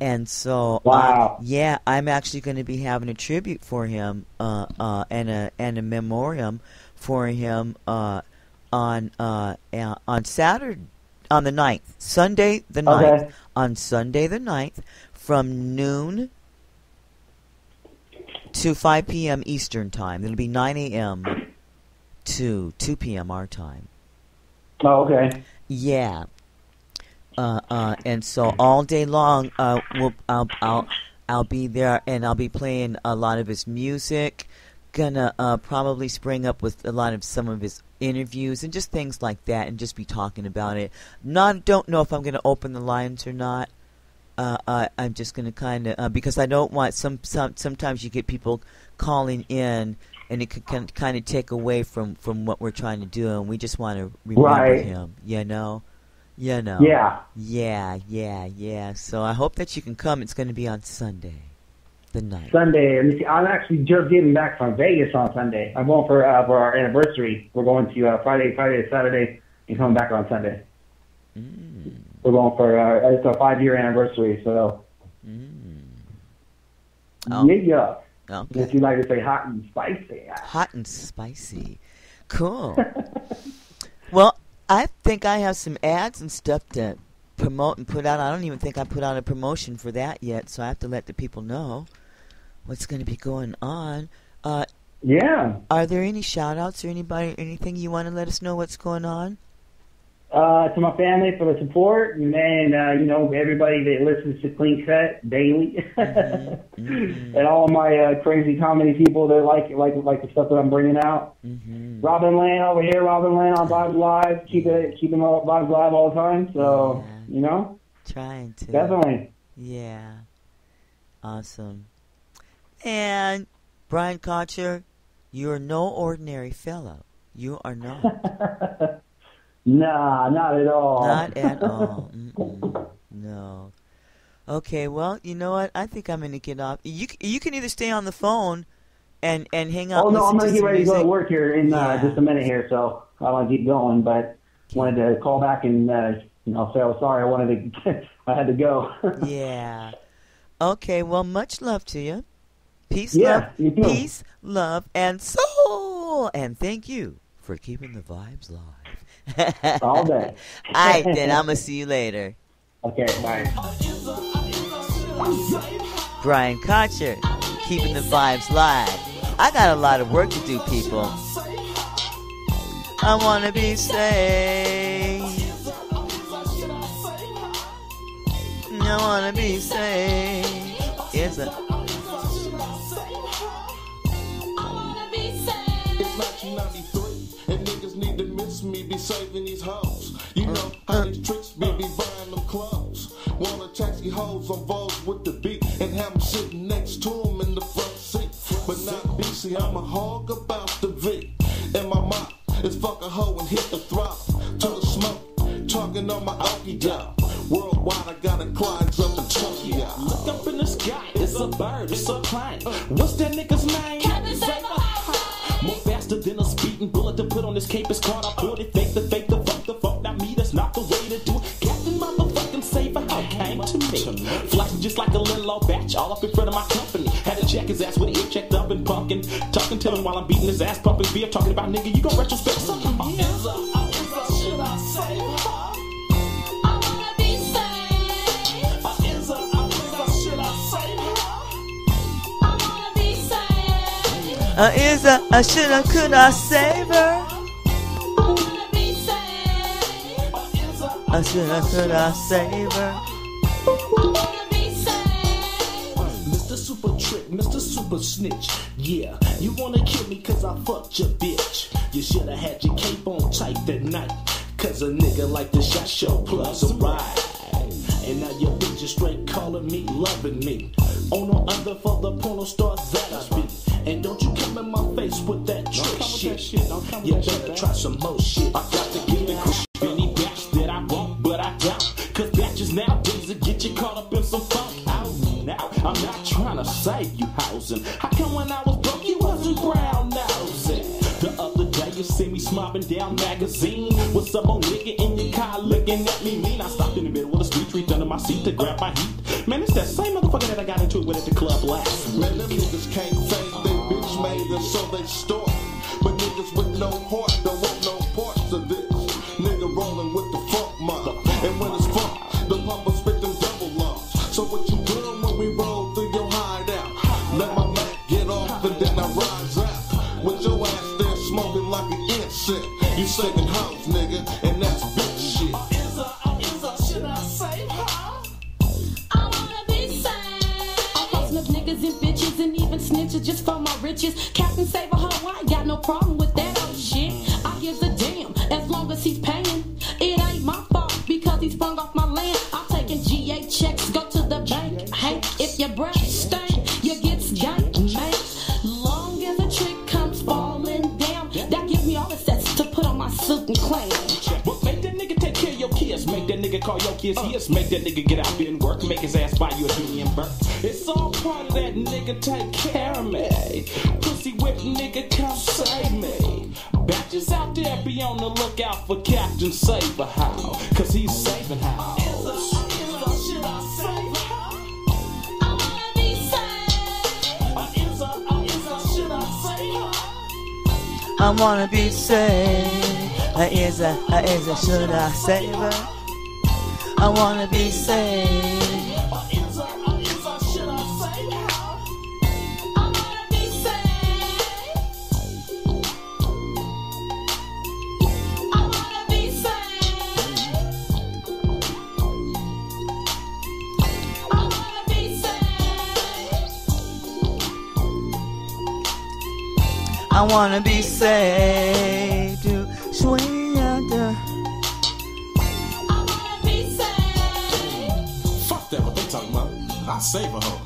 And so, uh, Wow. yeah, I'm actually going to be having a tribute for him, uh, uh, and a and a memoriam for him, uh, on uh, on Saturday, on the 9th, Sunday the 9th, Okay. on Sunday the 9th, from noon to 5 p.m. Eastern time. It'll be 9 a.m. to 2 p.m. our time. Oh, okay. Yeah. Uh, uh, and so all day long, uh, we'll, I'll, I'll, I'll be there and I'll be playing a lot of his music. Gonna uh, probably spring up with a lot of some of his interviews and just things like that, and just be talking about it. Not don't know if I'm gonna open the lines or not. Uh, uh, I'm just gonna kind of uh, because I don't want some some sometimes you get people calling in and it can, kind of take away from from what we're trying to do, and we just want to remember Right. him. You know, you know. Yeah. Yeah, yeah, yeah. So I hope that you can come. It's going to be on Sunday, the night. Sunday. Let me see. I'm actually just getting back from Vegas on Sunday. I'm going for uh, for our anniversary. We're going to uh, Friday, Friday, Saturday, and coming back on Sunday. Mm. We're going for uh, it's a five year anniversary. So Oh. yeah, Okay. if you like to say hot and spicy. Hot and spicy. Cool. well, I think I have some ads and stuff to promote and put out. I don't even think I put out a promotion for that yet, so I have to let the people know what's going to be going on. Uh, Yeah. Are there any shout outs or anybody, anything you want to let us know what's going on? Uh, to my family for the support, and then uh, you know everybody that listens to Clean Cut daily, Mm-hmm. and all my uh, crazy comedy people that like like like the stuff that I'm bringing out. Mm-hmm. Robin Lynne over here, Robin Lynne on Vibes Live, keep it keeping Vibes Live all the time. So you know, Trying to. definitely. Yeah. Awesome. And Brian Kocher, you're no ordinary fellow. You are not. Nah, not at all. Not at all. Mm-mm. No. Okay, well, you know what? I think I'm going to get off. You you can either stay on the phone and and hang out. Oh no, I'm gonna get some ready to go to work here in uh, just a minute here, so I want to keep going. But wanted to call back and uh, you know say I was sorry. I wanted to, I had to go. Yeah. Okay, well, much love to you. Peace, Yeah, love, peace, love, and soul. And thank you for keeping the vibes live. All day. All right, then. I'm going to see you later. Okay, bye. Brian Kocher, keeping the vibes live. I got a lot of work to do, people. I want to be saved. I want to be saved. It's a. 1993, and niggas need to miss me, be saving these hoes. You know uh, how uh. these tricks be, be buying them clothes. Wanna taxi hoes on Vogue with the beat, and have them sitting next to them in the front seat. But not BC, I'm a hog about the V. And my mop is fuck a hoe and hit the throttle to the smoke. Talking on my Okie doke. Worldwide, I got a clients up the up in the sky. It's a bird, it's a plane. Uh. What's that nigga's name? Captain Saber. Bullet to put on this cape is called. I put it fake the fake the fuck the fuck. Not me, that's not the way to do it. Captain motherfucking Saber how came to me. Flashing just like a little old batch all up in front of my company. Had to check his ass with ear checked up and pumpkin. Talking to him while I'm beating his ass, pumping beer. Talking about nigga, you gon' retrospect something. Is a, is a, should I say Uh, is uh, should have could I save her? I should I, could I save her? I saved. Mr. Super Trick, Mr. Super Snitch. Yeah, you wanna kill me cause I fucked your bitch. You shoulda had your cape on tight that night. Cause a nigga like the shot show plus a ride. And now your bitch is straight calling me, loving me. On no other for the porno stars that I be. And don't you come in my face with that trick shit. You better try some more shit. I got to give the crush any batch that I want, but I don't. Cause batches nowadays will get you caught up in some funk. Out now, I'm not trying to save you housing. How come when I was broke you wasn't brown nosing? The other day you see me smopping down magazine with some old nigga in your car looking at me mean. I stopped in the middle of the street, reached under my seat to grab my heat. Man, it's that same motherfucker that I got into it with at the club last. Man, so they store. But niggas with no heart don't want no parts of this. Nigga rolling with the funk mother. And when it's funk, the pumper spit them double lungs. So what you doing when we roll through your hideout? Let my Mac get off and then I rise out. With your ass there smoking like an incense. You saving hoes, nigga, just for my riches. Captain Saver, her, I ain't got no problem with that old shit. I gives a damn as long as he's paying. It ain't my fault because he sprung off my land. I'm taking GA checks, go to the bank. Hey, if your breath stink, you get skanked, man. Long as a trick comes falling down, that gives me all the sets to put on my suit and. But make that nigga take care of your kids. Make that nigga call your kids his. Make that nigga get out and work. Make his ass buy you a helium burp. It's all part of that nigga take care of me. Pussy whip nigga come save me. Batches out there be on the lookout for Captain Saber how. Cause he's saving how. Should I save her? I wanna be saved. Is a, should I save her? I wanna be saved. Is a, uh, is a, should I save her? I wanna be saved. Wanna be saved. To swing out the. I wanna be saved. Fuck that, what they talking about? I save a hoe.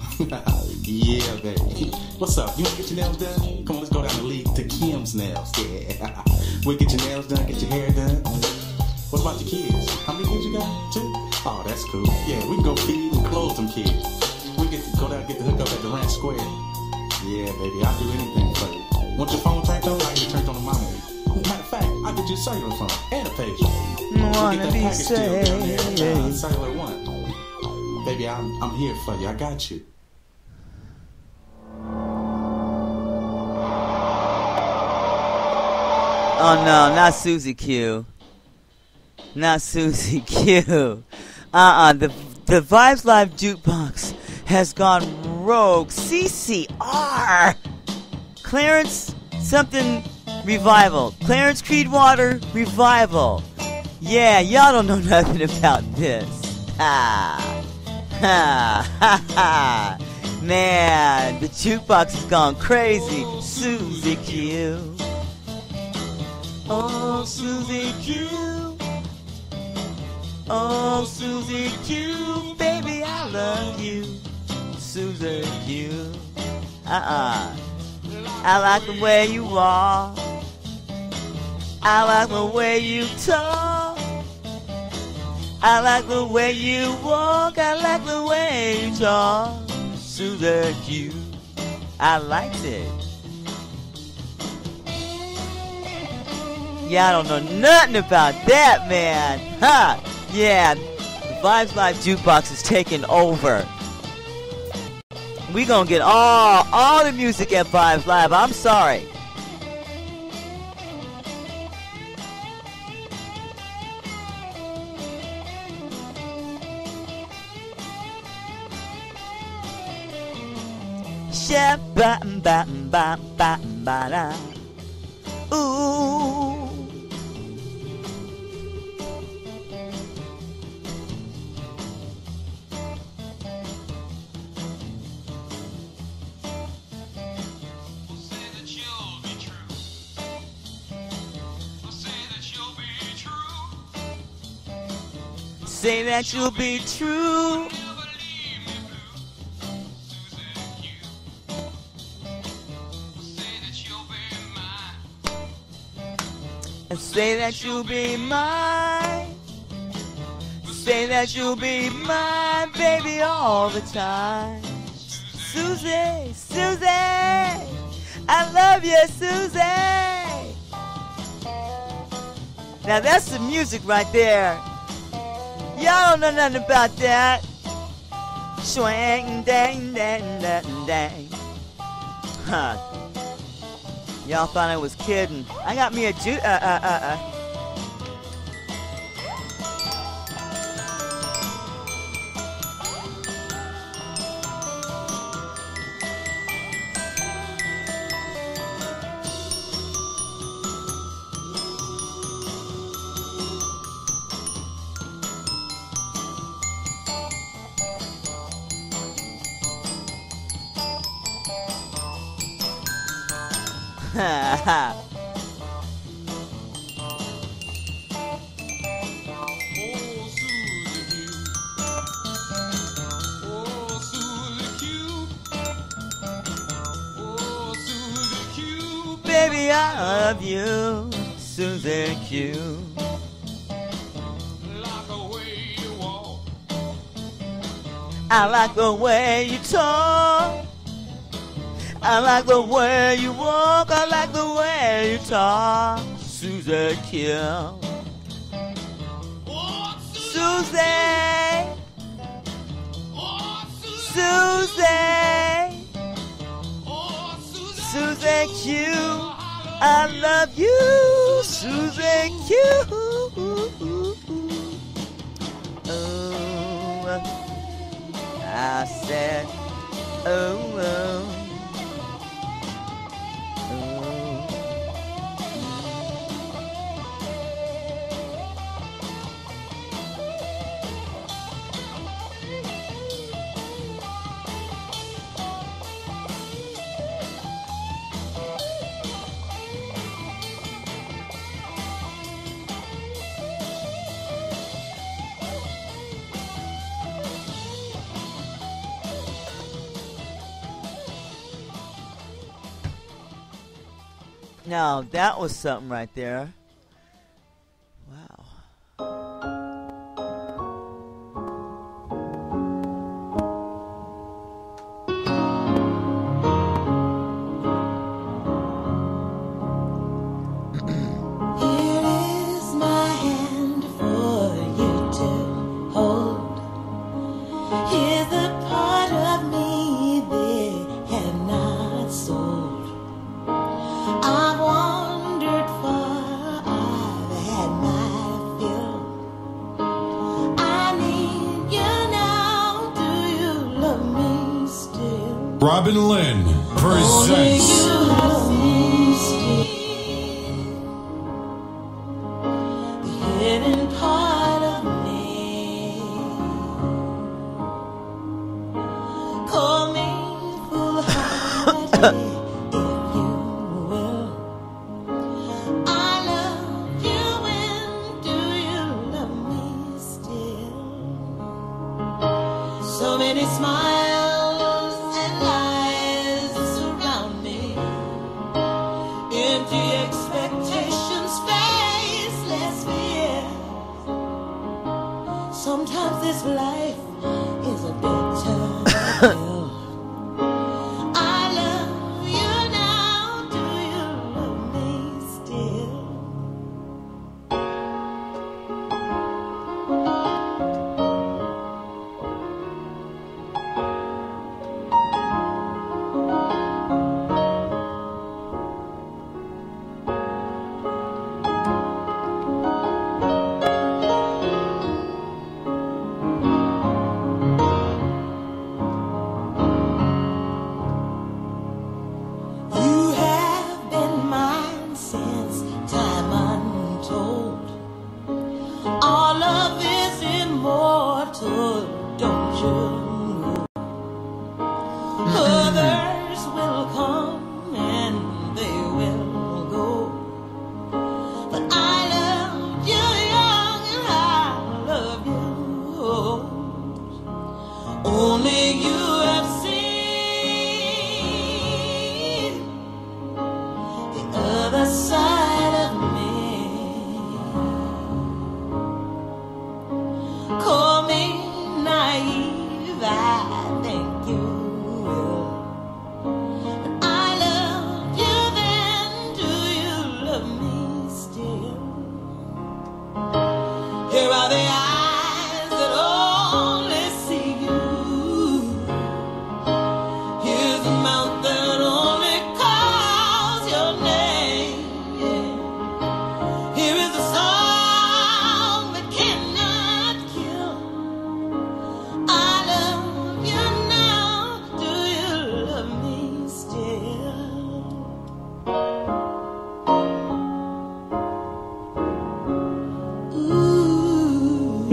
yeah, baby. What's up? You wanna get your nails done? Come on, let's go down the league to Kim's Nails. Yeah. we get your nails done, get your hair done. What about your kids? How many kids you got? Two? Oh, that's cool. Yeah, we can go feed and clothe them kids. We get to go down and get the hook up at the Ranch Square. Yeah, baby, I'll do anything for you. Want your phone turned on? I get it turned on the way. Matter of fact, I'll get you a cellular phone and a pager. I wanna be package deal down there at uh. Cellular One. Baby, I'm, I'm here for you. I got you. Oh no, not Susie Q. Not Susie Q. Uh-uh. The the Vibes Live jukebox has gone rogue. CCR. Clarence something revival. Clarence Creedwater revival. Yeah, y'all don't know nothing about this. Ah. Ha ha ha. Man, the jukebox has gone crazy. Susie Q. Oh, Susie Q. Oh, Susie Q. Baby, I love you. Susie Q. Uh-uh. I like the way you walk. I like the way you talk. I like the way you walk, I like the way you talk. Susan Q. I liked it. Yeah, I don't know nothing about that, man. Huh? Yeah, the Vibes Live Jukebox is taking over. We gonna get all all the music at Vibes Live. I'm sorry. Shabba ba ba ba ba da. Ooh. Say that you'll be true. And say that you'll be mine. Say that you'll be mine, baby, all the time. Susie, Susie, I love you, Susie. Now that's the music right there. Y'all don't know nothing about that. Swing, dang, dang, dang, dang. Huh. Y'all thought I was kidding. I got me a ju- uh, uh, uh, uh. Like the way you walk. I like the way you talk. Susan Q. Susie. Susie. Susan Q. I love you, That was something right there.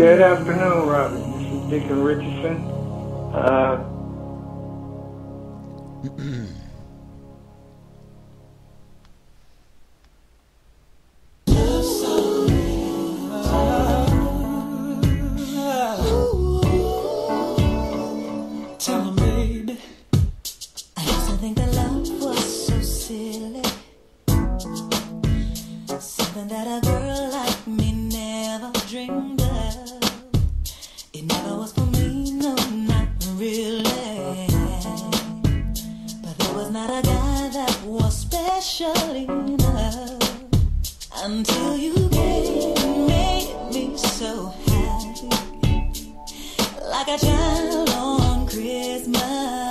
Good afternoon, on Christmas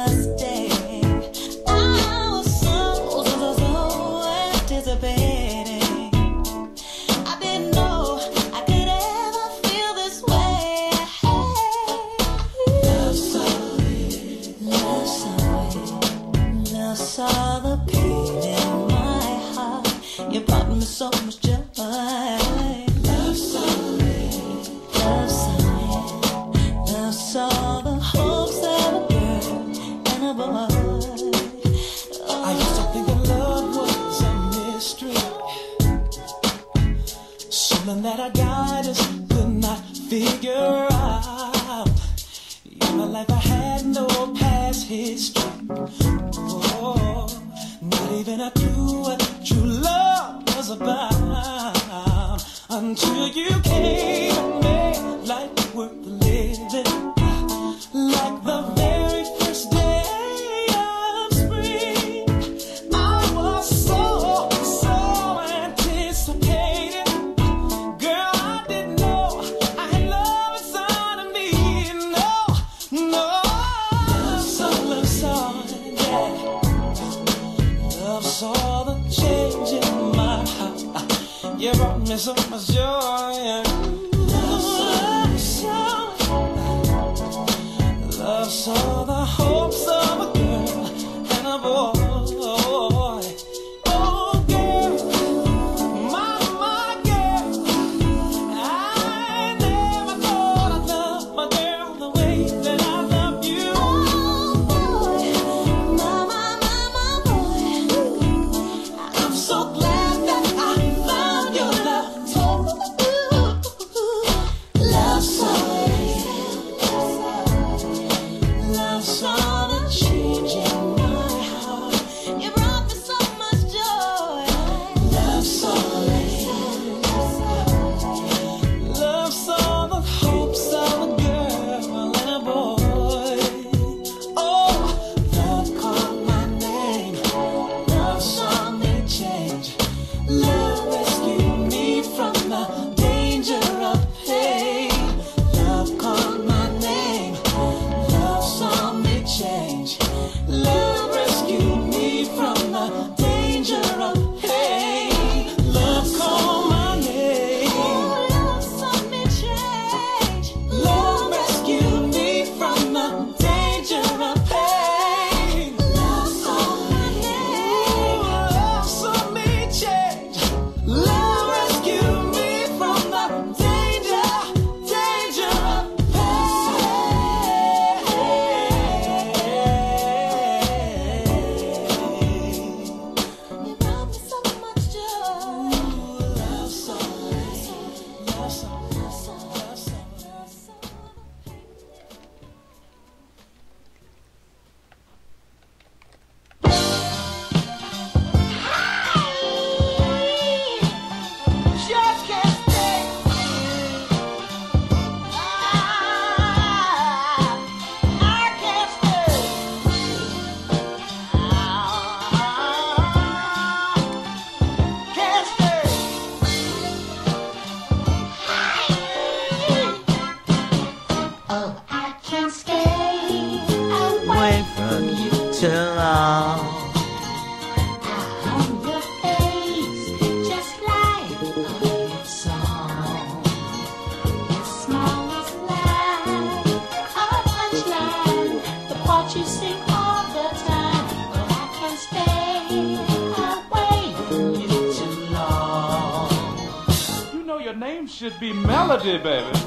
Melody, baby.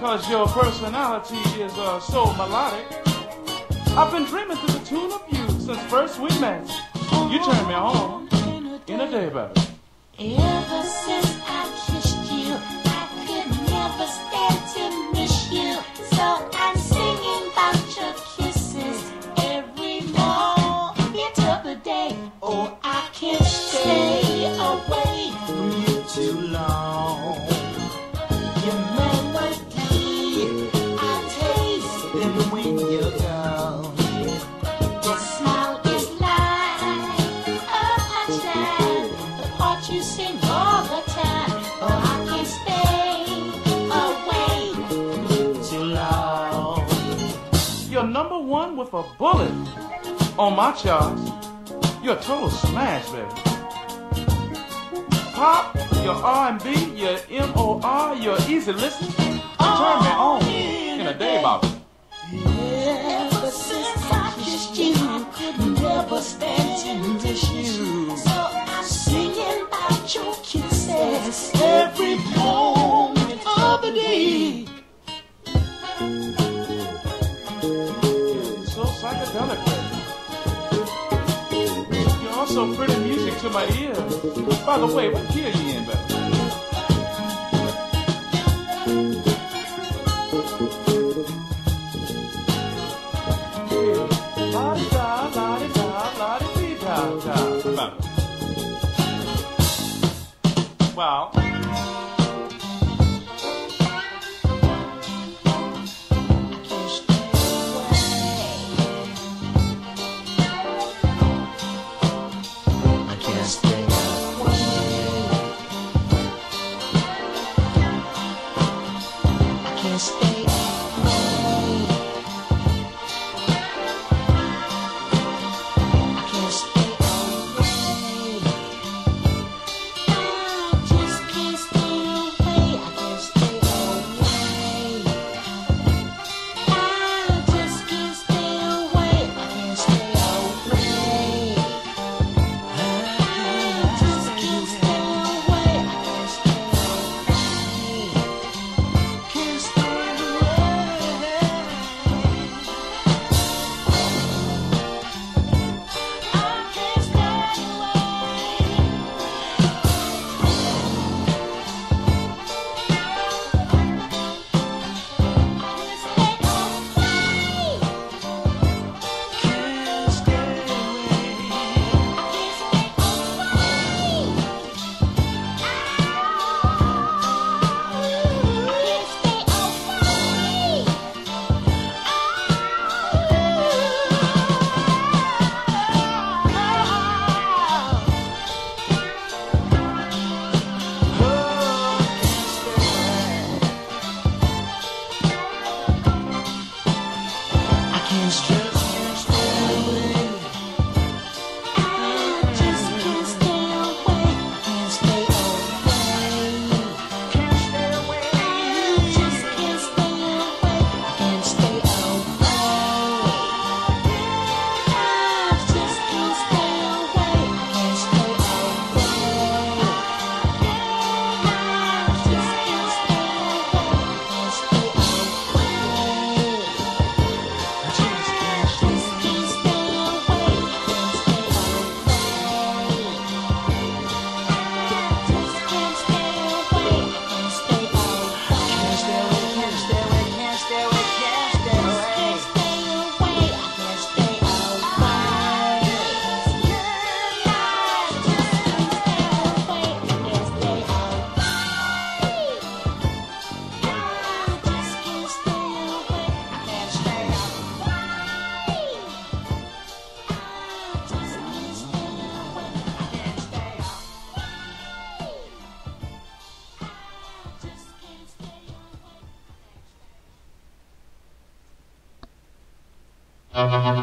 because your personality is uh, so melodic. I've been dreaming to the tune of you since first we met. You turned me on in a day, baby. Ever with a bullet on my charts. You're a total smash, baby. Pop, your R&B, your M.O.R., your easy listen. You turn me on in a day, Bobby. Ever since I kissed you, I could never stand to miss you. So I'm singing about your You're pretty music to my ears. By the way, what key are you in, baby? La-di-da,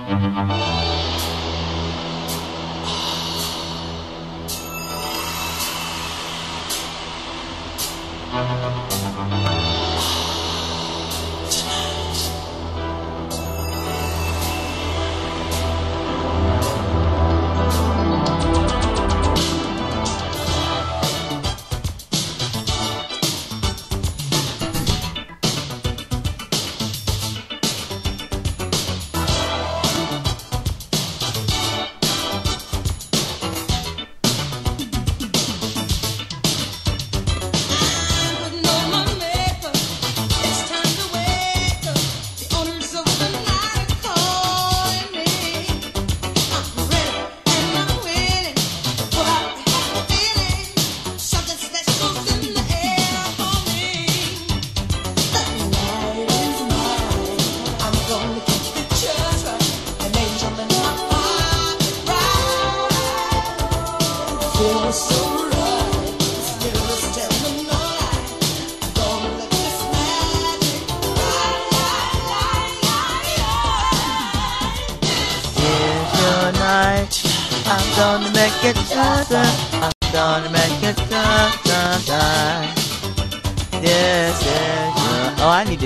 Mm-hmm.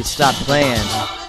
To stop playing.